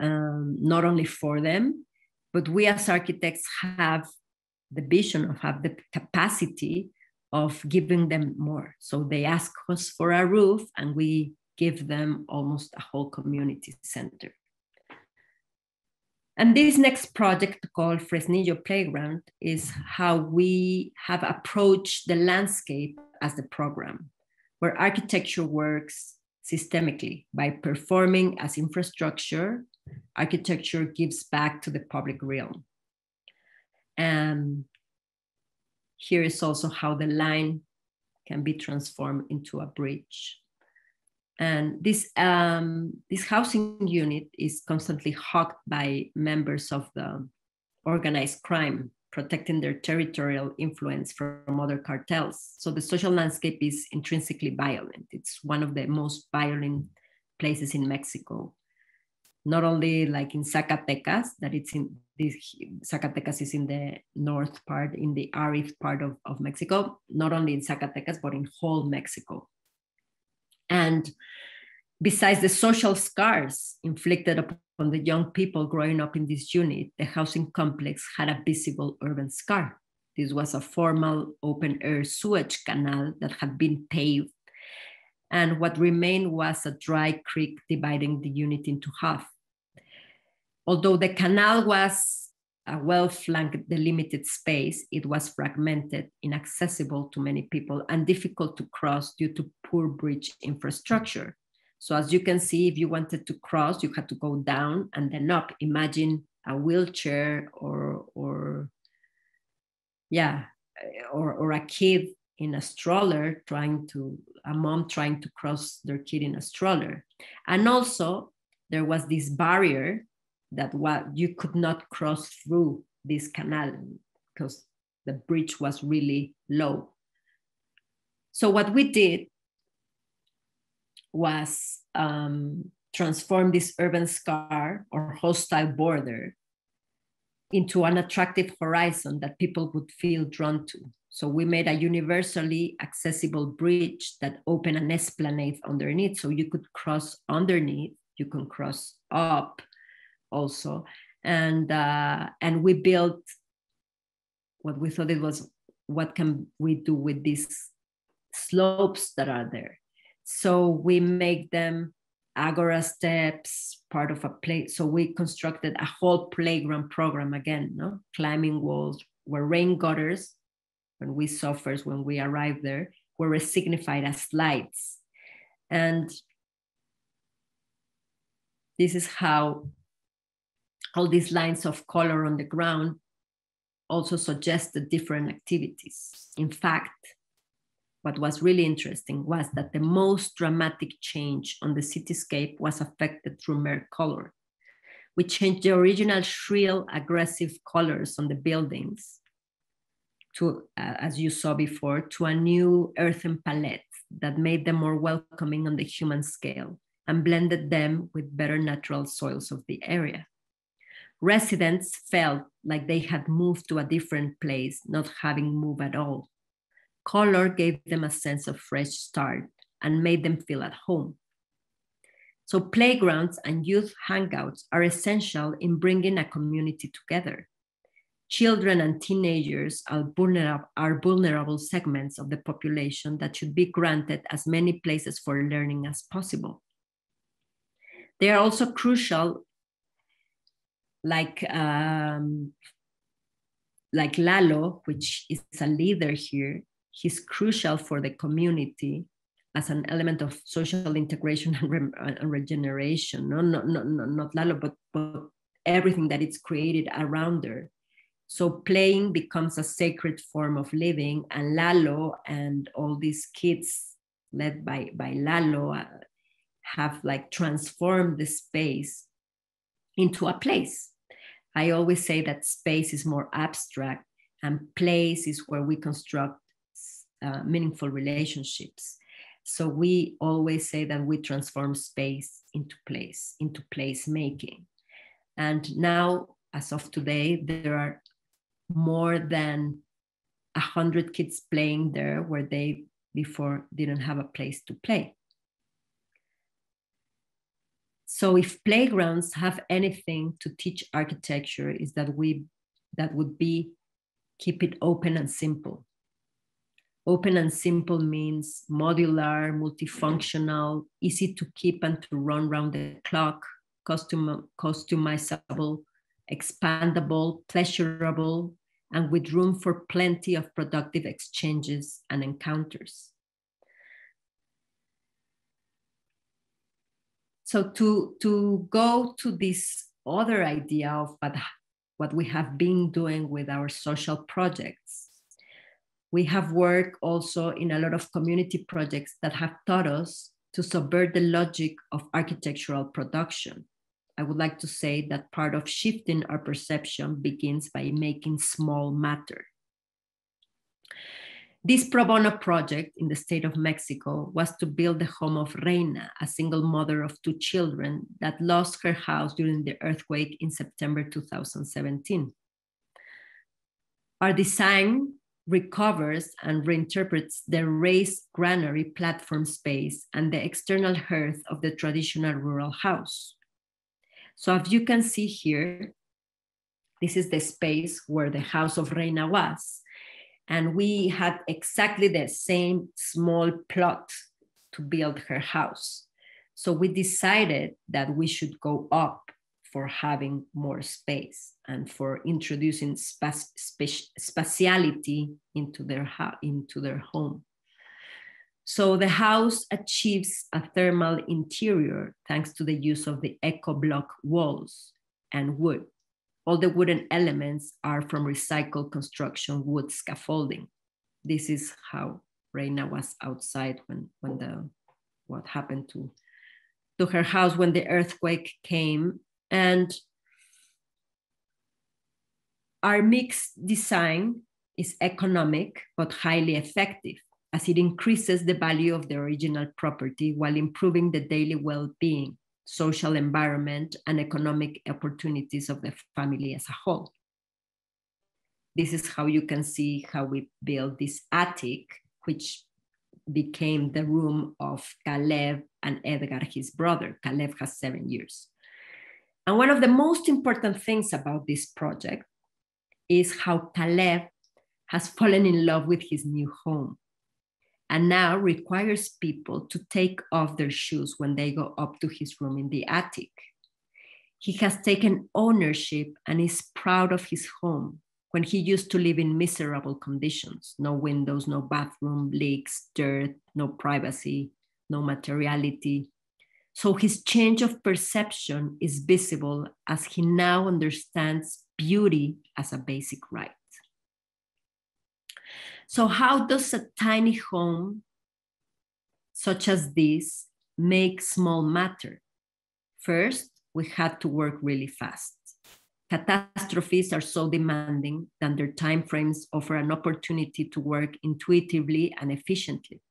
um, not only for them, but we as architects have the vision of have the capacity of giving them more. So they ask us for a roof and we give them almost a whole community center. And this next project called Fresnillo Playground is how we have approached the landscape as the program, where architecture works systemically by performing as infrastructure, architecture gives back to the public realm. And here is also how the line can be transformed into a bridge. And this, um, this housing unit is constantly hawked by members of the organized crime, protecting their territorial influence from other cartels. So the social landscape is intrinsically violent. It's one of the most violent places in Mexico not only like in Zacatecas, that it's in this Zacatecas is in the north part, in the arid part of, of Mexico, not only in Zacatecas, but in whole Mexico. And besides the social scars inflicted upon the young people growing up in this unit, the housing complex had a visible urban scar. This was a formal open air sewage canal that had been paved and what remained was a dry creek dividing the unit into half. Although the canal was a well-flanked delimited space, it was fragmented, inaccessible to many people, and difficult to cross due to poor bridge infrastructure. So as you can see, if you wanted to cross, you had to go down and then up. Imagine a wheelchair or, or yeah, or, or a kid in a stroller trying to, a mom trying to cross their kid in a stroller. And also, there was this barrier that what you could not cross through this canal because the bridge was really low. So what we did was um, transform this urban scar or hostile border into an attractive horizon that people would feel drawn to. So we made a universally accessible bridge that opened an esplanade underneath. So you could cross underneath, you can cross up also. And, uh, and we built what we thought it was, what can we do with these slopes that are there? So we make them agora steps, part of a play. So we constructed a whole playground program again, no? climbing walls, where rain gutters, when we first when we arrived there, were signified as slides. And this is how all these lines of color on the ground also suggested different activities. In fact, what was really interesting was that the most dramatic change on the cityscape was affected through mere color. We changed the original shrill, aggressive colors on the buildings to, uh, as you saw before, to a new earthen palette that made them more welcoming on the human scale and blended them with better natural soils of the area. Residents felt like they had moved to a different place, not having moved at all. Color gave them a sense of fresh start and made them feel at home. So, playgrounds and youth hangouts are essential in bringing a community together. Children and teenagers are vulnerable, are vulnerable segments of the population that should be granted as many places for learning as possible. They are also crucial, like um, like Lalo, which is a leader here, he's crucial for the community as an element of social integration and, re- and regeneration. No, no, no, no, not Lalo, but, but everything that is created around her. So playing becomes a sacred form of living, and Lalo and all these kids led by by Lalo uh, have like transformed the space into a place. I always say that space is more abstract, and place is where we construct uh, meaningful relationships. So we always say that we transform space into place, into place making. And now, as of today, there are more than a hundred kids playing there where they before didn't have a place to play. So if playgrounds have anything to teach architecture is that we that would be keep it open and simple. Open and simple means modular, multifunctional, easy to keep and to run round the clock, custom, customizable, expandable, pleasurable, and with room for plenty of productive exchanges and encounters. So to, to go to this other idea of what, what we have been doing with our social projects, we have worked also in a lot of community projects that have taught us to subvert the logic of architectural production. I would like to say that part of shifting our perception begins by making small matter. This pro bono project in the state of Mexico was to build the home of Reina, a single mother of two children that lost her house during the earthquake in September 2017. Our design recovers and reinterprets the raised granary platform space and the external hearth of the traditional rural house. So as you can see here, this is the space where the house of Reina was. And we had exactly the same small plot to build her house. So we decided that we should go up for having more space and for introducing spa- spatiality into their, into their home. So the house achieves a thermal interior thanks to the use of the eco block walls and wood. All the wooden elements are from recycled construction wood scaffolding. This is how Reina was outside when, when the what happened to, to her house when the earthquake came. And our mixed design is economic but highly effective as it increases the value of the original property while improving the daily well-being, social environment, and economic opportunities of the family as a whole. This is how you can see how we built this attic, which became the room of Caleb and Edgar, his brother. Caleb has seven years. And one of the most important things about this project is how Caleb has fallen in love with his new home and now requires people to take off their shoes when they go up to his room in the attic. He has taken ownership and is proud of his home when he used to live in miserable conditions no windows, no bathroom, leaks, dirt, no privacy, no materiality. So his change of perception is visible as he now understands beauty as a basic right. So, how does a tiny home such as this make small matter? First, we had to work really fast. Catastrophes are so demanding that their timeframes offer an opportunity to work intuitively and efficiently.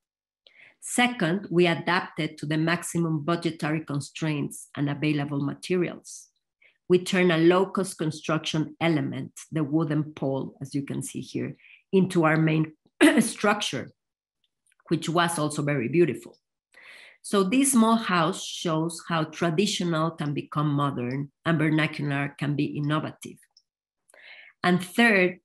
Second, we adapted to the maximum budgetary constraints and available materials. We turn a low cost construction element, the wooden pole, as you can see here, into our main structure, which was also very beautiful. So this small house shows how traditional can become modern and vernacular can be innovative. And third,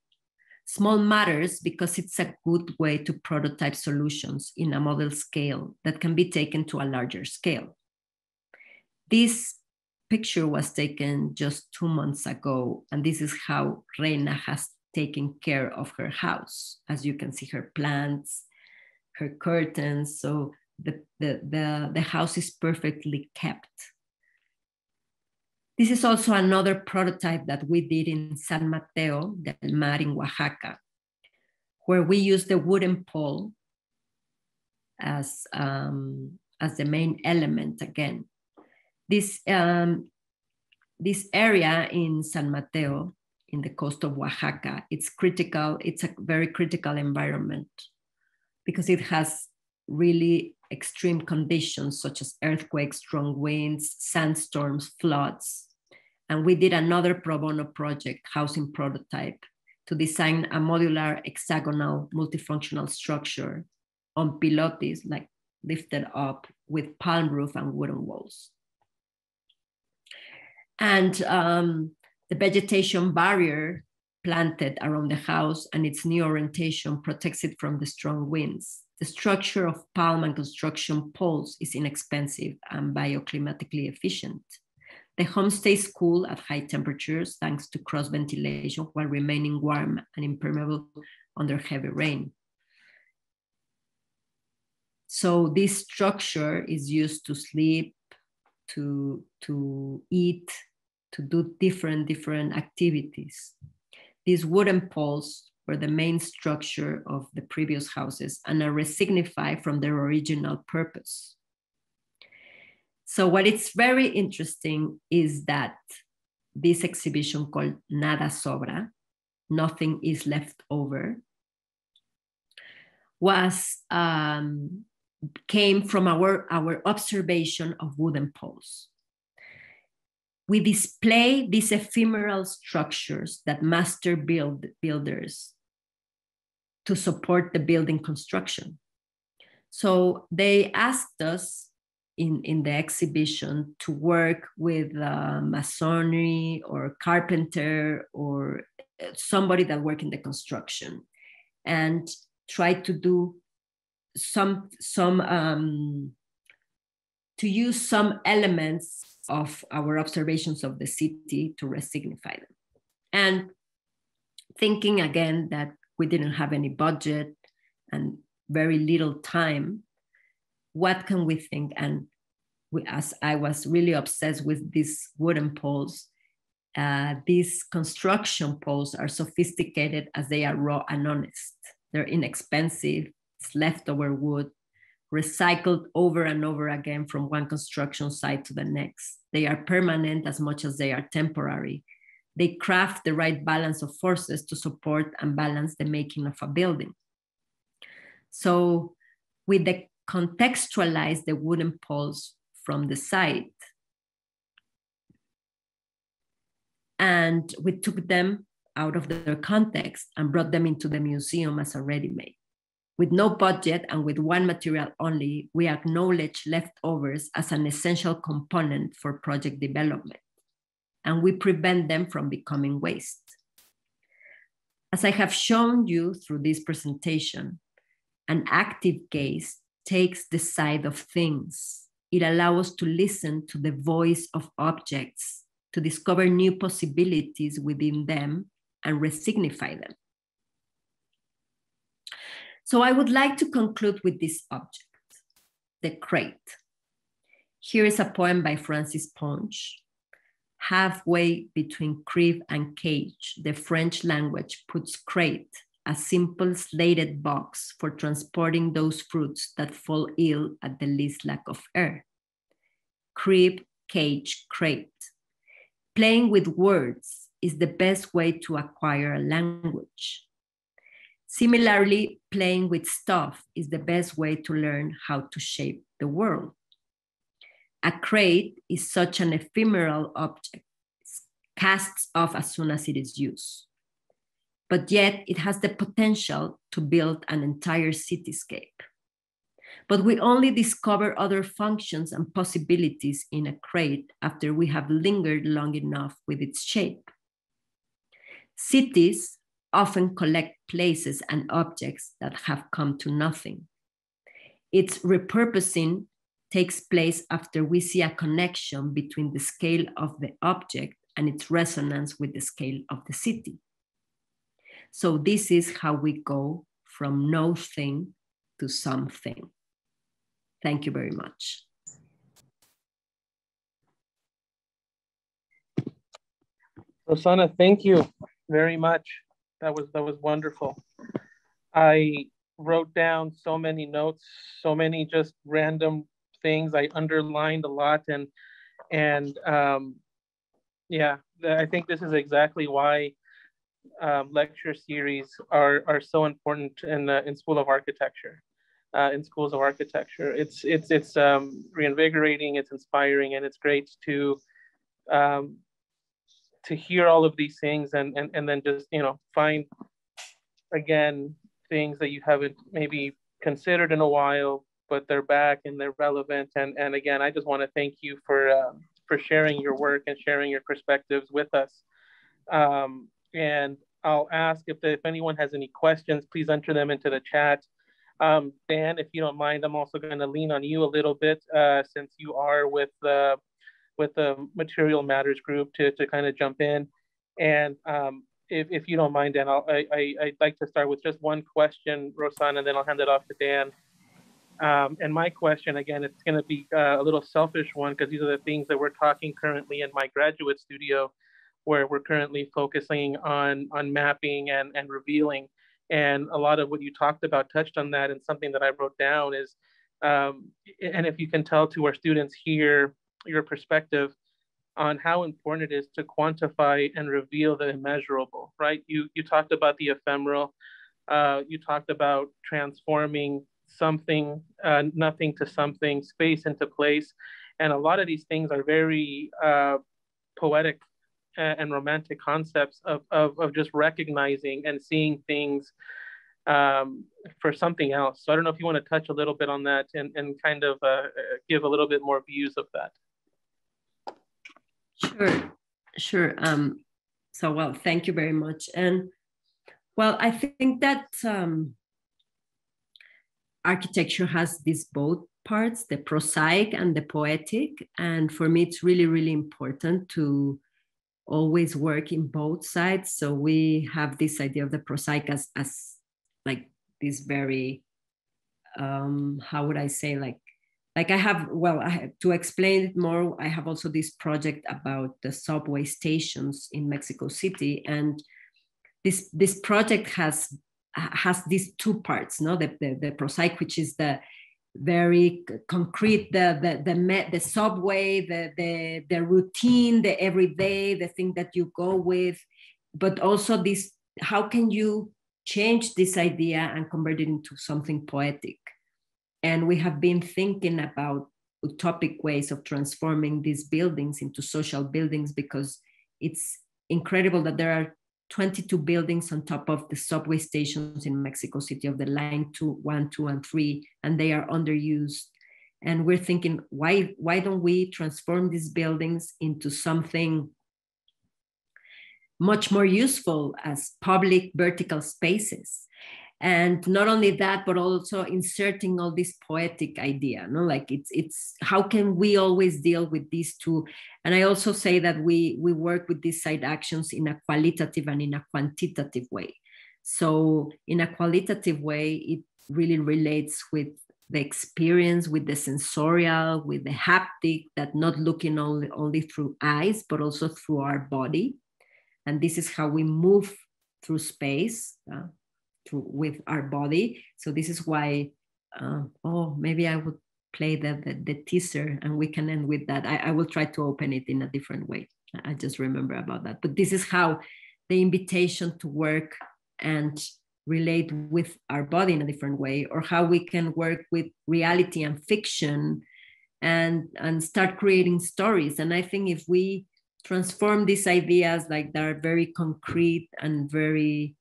small matters because it's a good way to prototype solutions in a model scale that can be taken to a larger scale. This picture was taken just two months ago, and this is how Reina has taking care of her house. As you can see, her plants, her curtains. So the, the, the, the house is perfectly kept. This is also another prototype that we did in San Mateo del Mar in Oaxaca, where we used the wooden pole as, um, as the main element again. This, um, this area in San Mateo in the coast of Oaxaca. It's critical, it's a very critical environment because it has really extreme conditions such as earthquakes, strong winds, sandstorms, floods. And we did another pro bono project, housing prototype, to design a modular hexagonal multifunctional structure on pilotis, like lifted up with palm roof and wooden walls. And um, the vegetation barrier planted around the house and its new orientation protects it from the strong winds. The structure of palm and construction poles is inexpensive and bioclimatically efficient. The home stays cool at high temperatures thanks to cross ventilation while remaining warm and impermeable under heavy rain. So this structure is used to sleep, to, to eat, to do different, different activities. These wooden poles were the main structure of the previous houses and are resignified from their original purpose. So what is very interesting is that this exhibition called Nada Sobra, Nothing is Left Over, was um, came from our, our observation of wooden poles we display these ephemeral structures that master build builders to support the building construction. So they asked us in, in the exhibition to work with uh, masonry or carpenter or uh, somebody that work in the construction and try to do some some um, to use some elements of our observations of the city to resignify them. And thinking again that we didn't have any budget and very little time, what can we think? And we, as I was really obsessed with these wooden poles, uh, these construction poles are sophisticated as they are raw and honest. They're inexpensive, it's leftover wood, recycled over and over again from one construction site to the next. They are permanent as much as they are temporary. They craft the right balance of forces to support and balance the making of a building. So, we the contextualize the wooden poles from the site, and we took them out of their context and brought them into the museum as a ready-made. With no budget and with one material only, we acknowledge leftovers as an essential component for project development, and we prevent them from becoming waste. As I have shown you through this presentation, an active gaze takes the side of things. It allows us to listen to the voice of objects to discover new possibilities within them and resignify them. So I would like to conclude with this object, the crate. Here is a poem by Francis Ponge. Halfway between crib and cage, the French language puts crate, a simple slated box for transporting those fruits that fall ill at the least lack of air. Crib, cage, crate Playing with words is the best way to acquire a language. Similarly, playing with stuff is the best way to learn how to shape the world. A crate is such an ephemeral object, casts off as soon as it is used. But yet, it has the potential to build an entire cityscape. But we only discover other functions and possibilities in a crate after we have lingered long enough with its shape. Cities often collect places and objects that have come to nothing. Its repurposing takes place after we see a connection between the scale of the object and its resonance with the scale of the city. So, this is how we go from no thing to something. Thank you very much. Rozana, thank you very much. That was that was wonderful. I wrote down so many notes, so many just random things. I underlined a lot, and and um, yeah, I think this is exactly why um, lecture series are are so important in the in School of Architecture uh, in schools of architecture. It's it's it's um, reinvigorating, it's inspiring, and it's great to um, to hear all of these things and, and and then just you know find again things that you haven't maybe considered in a while, but they're back and they're relevant. And and again, I just want to thank you for um, for sharing your work and sharing your perspectives with us. Um, and I'll ask if, the, if anyone has any questions, please enter them into the chat. Um, Dan, if you don't mind, I'm also going to lean on you a little bit uh, since you are with the with the Material Matters group to, to kind of jump in. And um, if, if you don't mind, Dan, I'll, I, I, I'd like to start with just one question, Rozana, and then I'll hand it off to Dan. Um, and my question, again, it's going to be uh, a little selfish one because these are the things that we're talking currently in my graduate studio, where we're currently focusing on on mapping and, and revealing. And a lot of what you talked about touched on that. And something that I wrote down is, um, and if you can tell to our students here your perspective on how important it is to quantify and reveal the immeasurable, right? You, you talked about the ephemeral, uh, you talked about transforming something, uh, nothing to something, space into place. And a lot of these things are very uh, poetic and romantic concepts of, of, of just recognizing and seeing things um, for something else. So I don't know if you want to touch a little bit on that and, and kind of uh, give a little bit more views of that. Sure, sure. Um, so, well, thank you very much. And well, I think that um, architecture has these both parts, the prosaic and the poetic. And for me, it's really, really important to always work in both sides. So we have this idea of the prosaic as, as like this very, um, how would I say, like like I have, well, I have, to explain it more, I have also this project about the subway stations in Mexico City, and this this project has has these two parts, no, the the, the prosaic, which is the very concrete, the the the, the subway, the the the routine, the everyday, the thing that you go with, but also this, how can you change this idea and convert it into something poetic? And we have been thinking about utopic ways of transforming these buildings into social buildings because it's incredible that there are 22 buildings on top of the subway stations in Mexico City of the line two, one, two, and three, and they are underused. And we're thinking, why, why don't we transform these buildings into something much more useful as public vertical spaces? And not only that but also inserting all this poetic idea no? Like it's it's how can we always deal with these two? And i also say that we we work with these side actions in a qualitative and in a quantitative way. So in a qualitative way it really relates with the experience with the sensorial with the haptic that not looking only only through eyes but also through our body. And this is how we move through space uh, to, with our body. So this is why, uh, oh, maybe I would play the, the, the, teaser and we can end with that. I, I will try to open it in a different way. I just remember about that. But this is how the invitation to work and relate with our body in a different way, or how we can work with reality and fiction and, and start creating stories. And I think if we transform these ideas like that are very concrete and very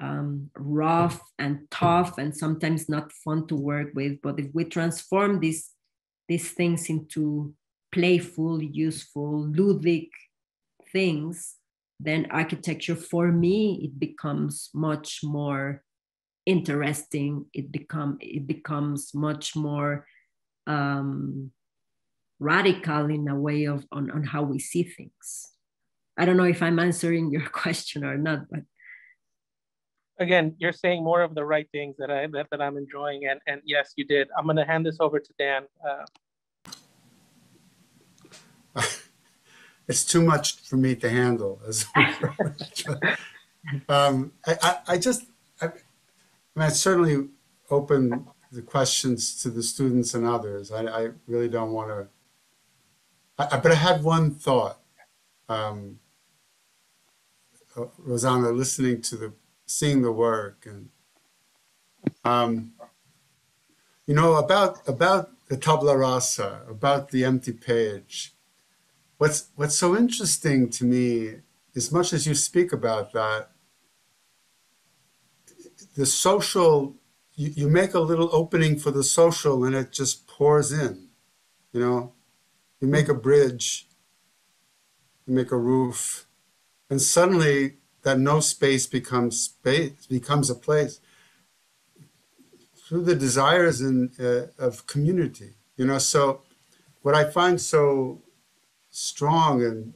um, rough and tough and sometimes not fun to work with. But if we transform these these things into playful, useful, ludic things, then architecture for me it becomes much more interesting. It become it becomes much more um, radical in a way of on, on how we see things. I don't know if I'm answering your question or not, but again, you're saying more of the right things that I that, that I'm enjoying, and and yes, you did. I'm going to hand this over to Dan. Uh, it's too much for me to handle. um, I, I, I, just, I, I, mean, I certainly open the questions to the students and others. I, I really don't want to. I, but I had one thought, um, uh, Rozana, listening to the seeing the work. And um, you know about about the tabla rasa about the empty page what's what's so interesting to me as much as you speak about that the social you, you make a little opening for the social and it just pours in you know? You make a bridge you make a roof and suddenly that no space becomes space becomes a place through the desires in, uh, of community you know? So what i find so strong and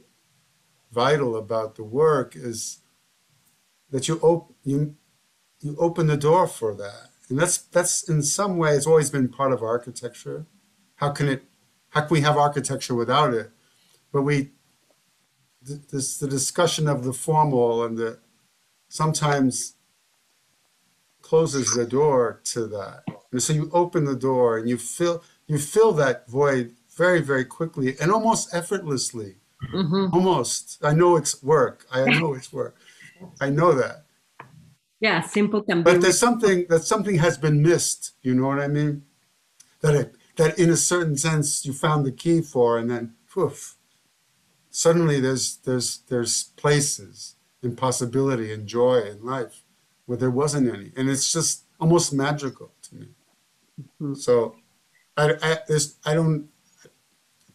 vital about the work is that you op- you you open the door for that. And that's that's in some ways always been part of architecture. How can it how can we have architecture without it? But we this the discussion of the formal and the sometimes closes the door to that. And so you open the door and you fill you fill that void very very quickly and almost effortlessly. Mm-hmm. Almost. I know it's work. I know it's work. I know that. Yeah, simple can But there's something that something has been missed. You know what I mean? That it, that in a certain sense you found the key for, and then poof, suddenly there's there's there's places and possibility and joy in life where there wasn't any. And it's just almost magical to me. Mm-hmm. so I, I i don't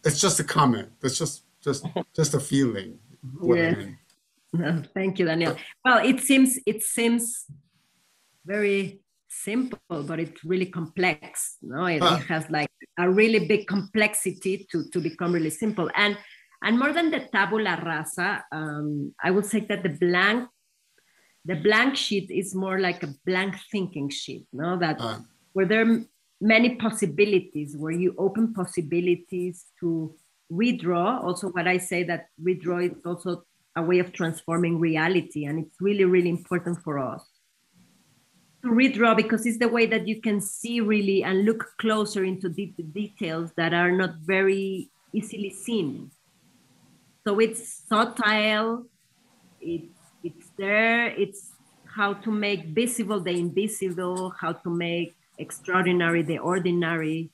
it's just a comment. It's just just just a feeling. Yeah. I mean. thank you daniel. Well it seems it seems very simple but it's really complex no? It, it has like a really big complexity to to become really simple. And and more than the tabula rasa, um, I would say that the blank, the blank sheet is more like a blank thinking sheet, no? That uh. where there are many possibilities where you open possibilities to redraw. Also, what I say that redraw is also a way of transforming reality, and it's really, really important for us to redraw because it's the way that you can see really and look closer into the details that are not very easily seen. So it's subtle, it's, it's there, it's how to make visible the invisible, how to make extraordinary the ordinary,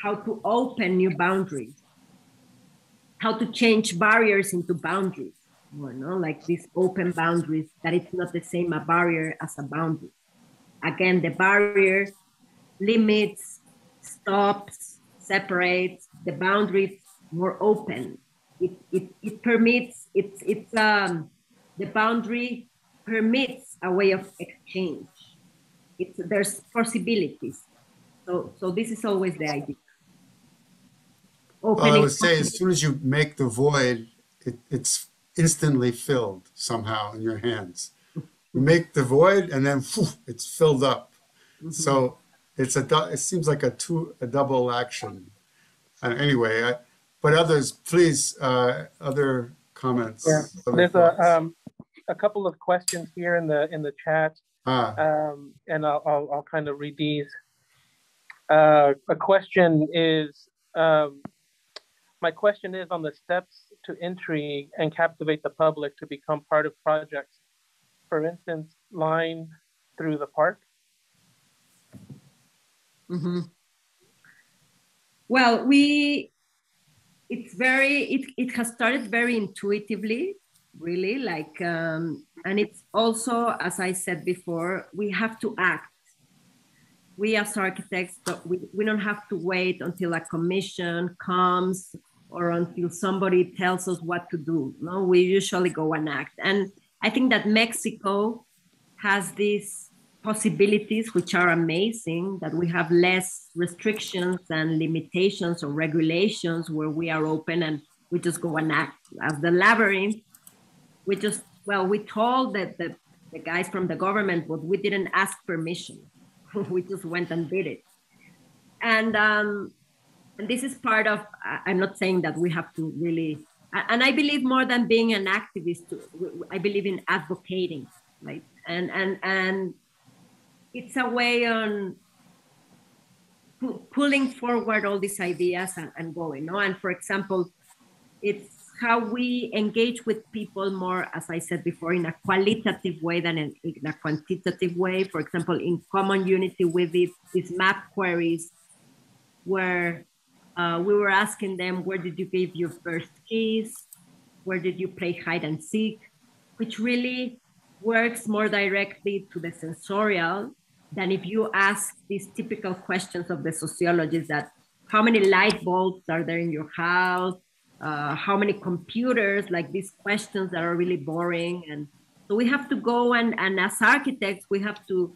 how to open new boundaries, how to change barriers into boundaries, you know, like these open boundaries, that it's not the same a barrier as a boundary. Again, the barrier limits, stops, separates, the boundaries more open. It, it, it permits, it's, it's um, the boundary permits a way of exchange. It's, there's possibilities. So, so this is always the idea. Well, I would say as soon as you make the void, it, it's instantly filled somehow in your hands. You make the void and then whew, it's filled up. Mm-hmm. So it's a it seems like a two a double action. Uh, anyway, I, but others, please, uh, other comments. Yeah, other there's a um, a couple of questions here in the in the chat, ah. um, and I'll, I'll, I'll kind of read these. Uh, a question is, um, my question is on the steps to entry and captivate the public to become part of projects. For instance, line through the park. Mm-hmm. Well, we it's very it, it has started very intuitively really like um, and it's also as i said before we have to act. We as architects we, we don't have to wait until a commission comes or until somebody tells us what to do no? We usually go and act. And i think that mexico has these possibilities which are amazing that we have less restrictions and limitations or regulations where we are open and we just go and act as the labyrinth. We just well we told that the, the guys from the government but we didn't ask permission. We just went and did it. And um and this is part of i'm not saying that we have to really and i believe more than being an activist i believe in advocating right? And and and it's a way on pulling forward all these ideas and, and going. No? And for example, it's how we engage with people more, as I said before, in a qualitative way than in, in a quantitative way. For example, in Common Unity with these, these map queries, where uh, we were asking them, where did you give your first keys? Where did you play hide and seek? Which really works more directly to the sensorial than if you ask these typical questions of the sociologists that how many light bulbs are there in your house? Uh, how many computers? Like these questions that are really boring. And so we have to go and, and as architects, we have to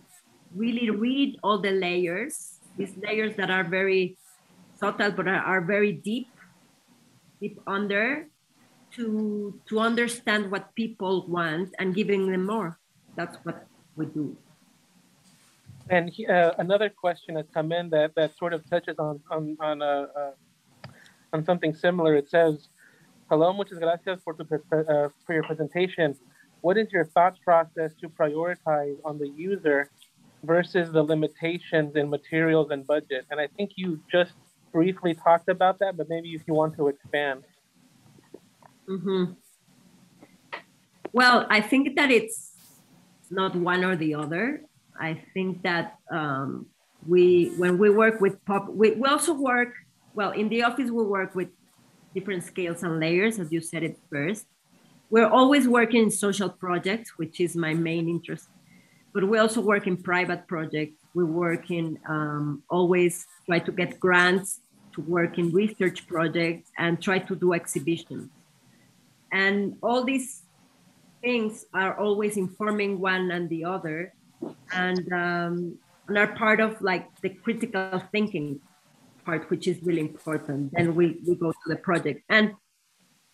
really read all the layers, these layers that are very subtle but are, are very deep, deep under to to understand what people want and giving them more. That's what we do. And uh, another question has come in that, that sort of touches on on on, uh, uh, on something similar. It says, "Hello, muchas gracias por tu uh, for your presentation. What is your thought process to prioritize on the user versus the limitations in materials and budget?" And I think you just briefly talked about that, but maybe if you want to expand. Mm-hmm. Well, I think that it's not one or the other. I think that um, we, when we work with pop, we, we also work, well, in the office, we work with different scales and layers, as you said it first. We're always working in social projects, which is my main interest, but we also work in private projects. We work in um, always try to get grants to work in research projects and try to do exhibitions. And all these things are always informing one and the other and um, and are part of like the critical thinking part, which is really important. Then we we go to the project, and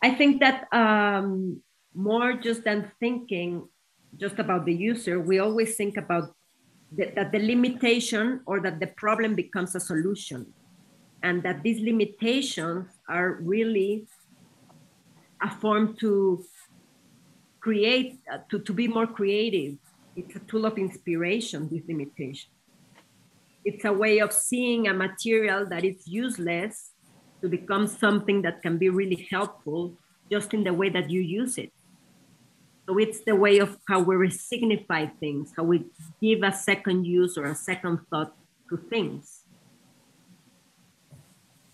I think that um, more just than thinking just about the user, we always think about that, that the limitation or that the problem becomes a solution and that these limitations are really a form to create uh, to, to be more creative it's a tool of inspiration this limitation it's a way of seeing a material that is useless to become something that can be really helpful just in the way that you use it so it's the way of how we resignify things, how we give a second use or a second thought to things.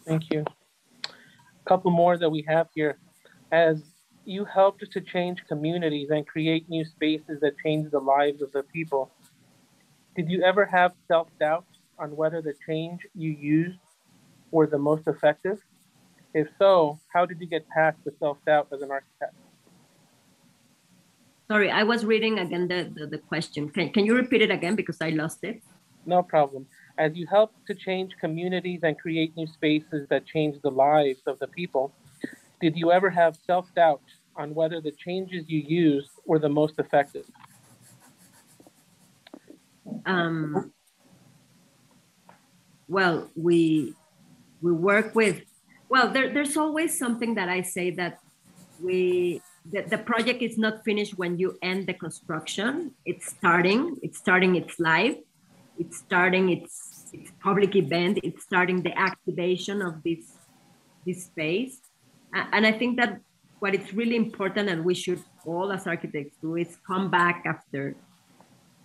Thank you. A couple more that we have here. As you helped to change communities and create new spaces that change the lives of the people, did you ever have self doubt on whether the change you used were the most effective? If so, how did you get past the self doubt as an architect? Sorry, I was reading again the, the, the, question. Can, can you repeat it again because I lost it? No problem. As you help to change communities and create new spaces that change the lives of the people, did you ever have self doubt on whether the changes you used were the most effective? Um, well, we we work with. Well, there, there's always something that I say that we the, the project is not finished when you end the construction. It's starting. It's starting its life. It's starting its, its public event. It's starting the activation of this this space. And I think that what is really important, and we should all as architects do, is come back after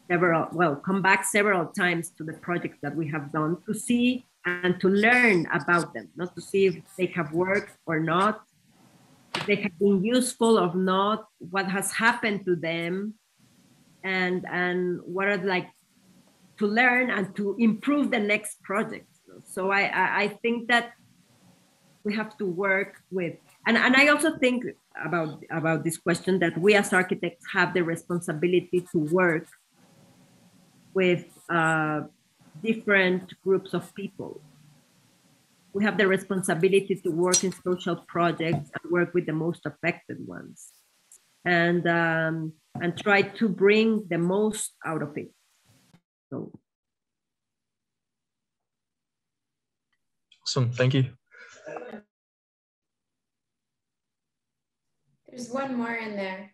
several well come back several times to the projects that we have done to see and to learn about them, not to see if they have worked or not, if they have been useful or not, what has happened to them, and and what are like to learn and to improve the next project. So I I, I think that we have to work with and, and I also think about about this question that we as architects have the responsibility to work with uh, different groups of people. We have the responsibility to work in social projects and work with the most affected ones and um, and try to bring the most out of it. So. Awesome. Thank you there's one more in there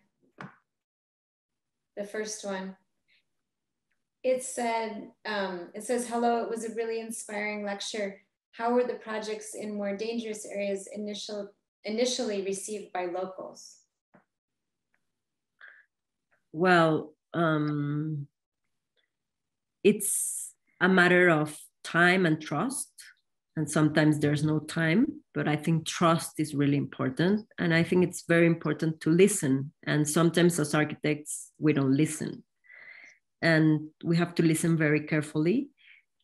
the first one it said um, it says hello it was a really inspiring lecture how were the projects in more dangerous areas initial, initially received by locals? Well, um, it's a matter of time and trust. And sometimes there's no time, but I think trust is really important. And I think it's very important to listen. And sometimes as architects, we don't listen. And we have to listen very carefully.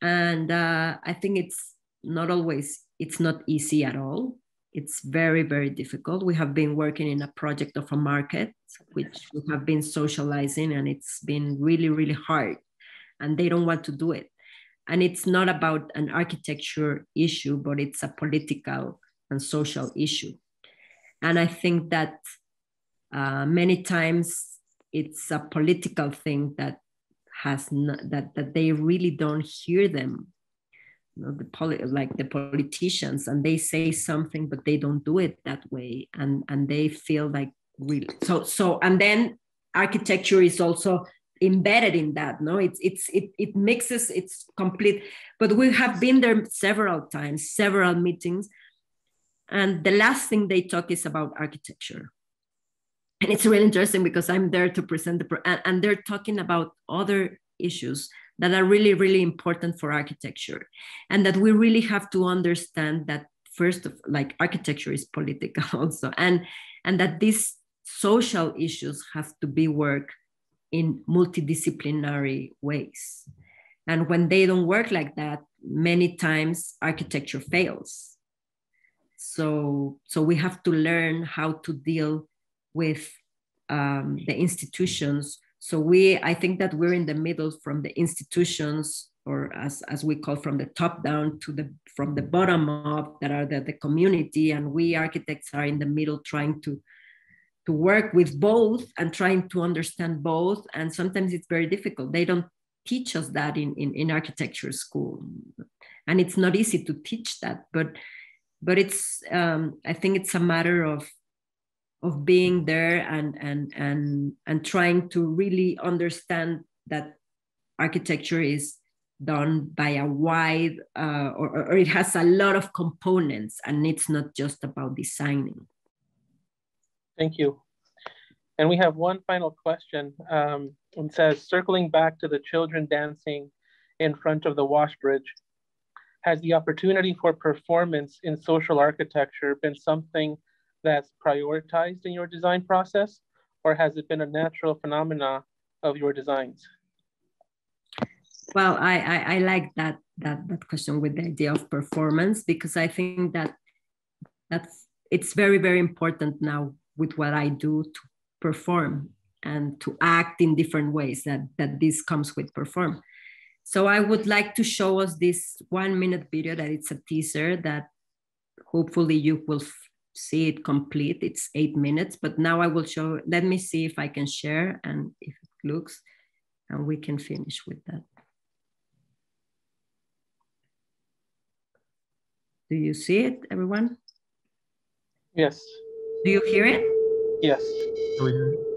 And uh, I think it's not always, it's not easy at all. It's very, very difficult. We have been working in a project of a market, which we have been socializing, and it's been really, really hard. And they don't want to do it. And it's not about an architecture issue, but it's a political and social issue. And I think that uh, many times it's a political thing that has not, that that they really don't hear them you know, the poli- like the politicians and they say something but they don't do it that way and and they feel like really so so and then architecture is also embedded in that no it's it's it, it mixes it's complete but we have been there several times several meetings and the last thing they talk is about architecture and it's really interesting because i'm there to present the and, and they're talking about other issues that are really, really important for architecture. And that we really have to understand that first of like architecture is political also and and that these social issues have to be worked in multidisciplinary ways. And when they don't work like that many times architecture fails. So so we have to learn how to deal with um, the institutions. So we, I think that we're in the middle from the institutions or as, as we call from the top down to the from the bottom up that are the, the community. And we architects are in the middle trying to to work with both and trying to understand both. And sometimes it's very difficult. They don't teach us that in, in, in architecture school. And it's not easy to teach that, but but it's um, I think it's a matter of of being there and and and and trying to really understand that architecture is done by a wide uh, or, or it has a lot of components and it's not just about designing thank you and we have one final question um, it says circling back to the children dancing in front of the wash bridge has the opportunity for performance in social architecture been something that's prioritized in your design process, or has it been a natural phenomena of your designs? Well, I, I, I like that, that, that question with the idea of performance, because I think that that's, it's very, very important now with what I do to perform and to act in different ways that, that this comes with perform. So I would like to show us this one minute video that it's a teaser that hopefully you will see it complete. It's eight minutes, but now I will show, let me see if I can share and if it looks, and we can finish with that. Do you see it, everyone? Yes. Do you hear it? Yes. Do we hear it?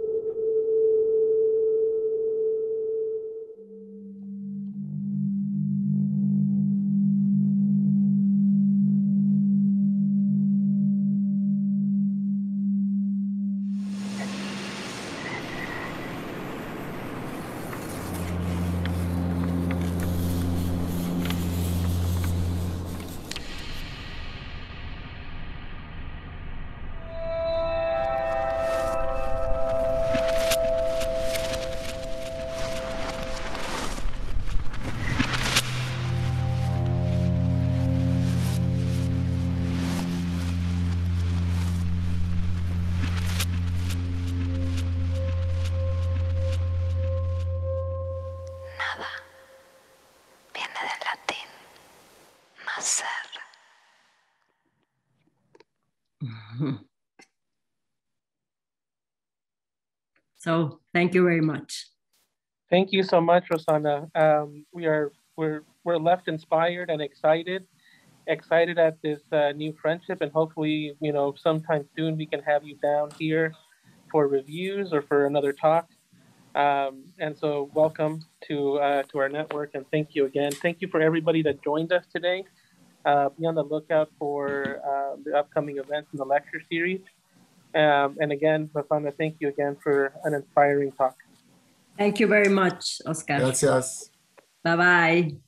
Thank you so much, Rozana. Um, we are we're we're left inspired and excited, excited at this uh, new friendship, and hopefully, you know, sometime soon we can have you down here for reviews or for another talk. Um, and so, welcome to uh, to our network, and thank you again. Thank you for everybody that joined us today. Uh, be on the lookout for uh, the upcoming events in the lecture series. Um, and again, Rozana, thank you again for an inspiring talk. Thank you very much, Oscar. Gracias. Bye bye.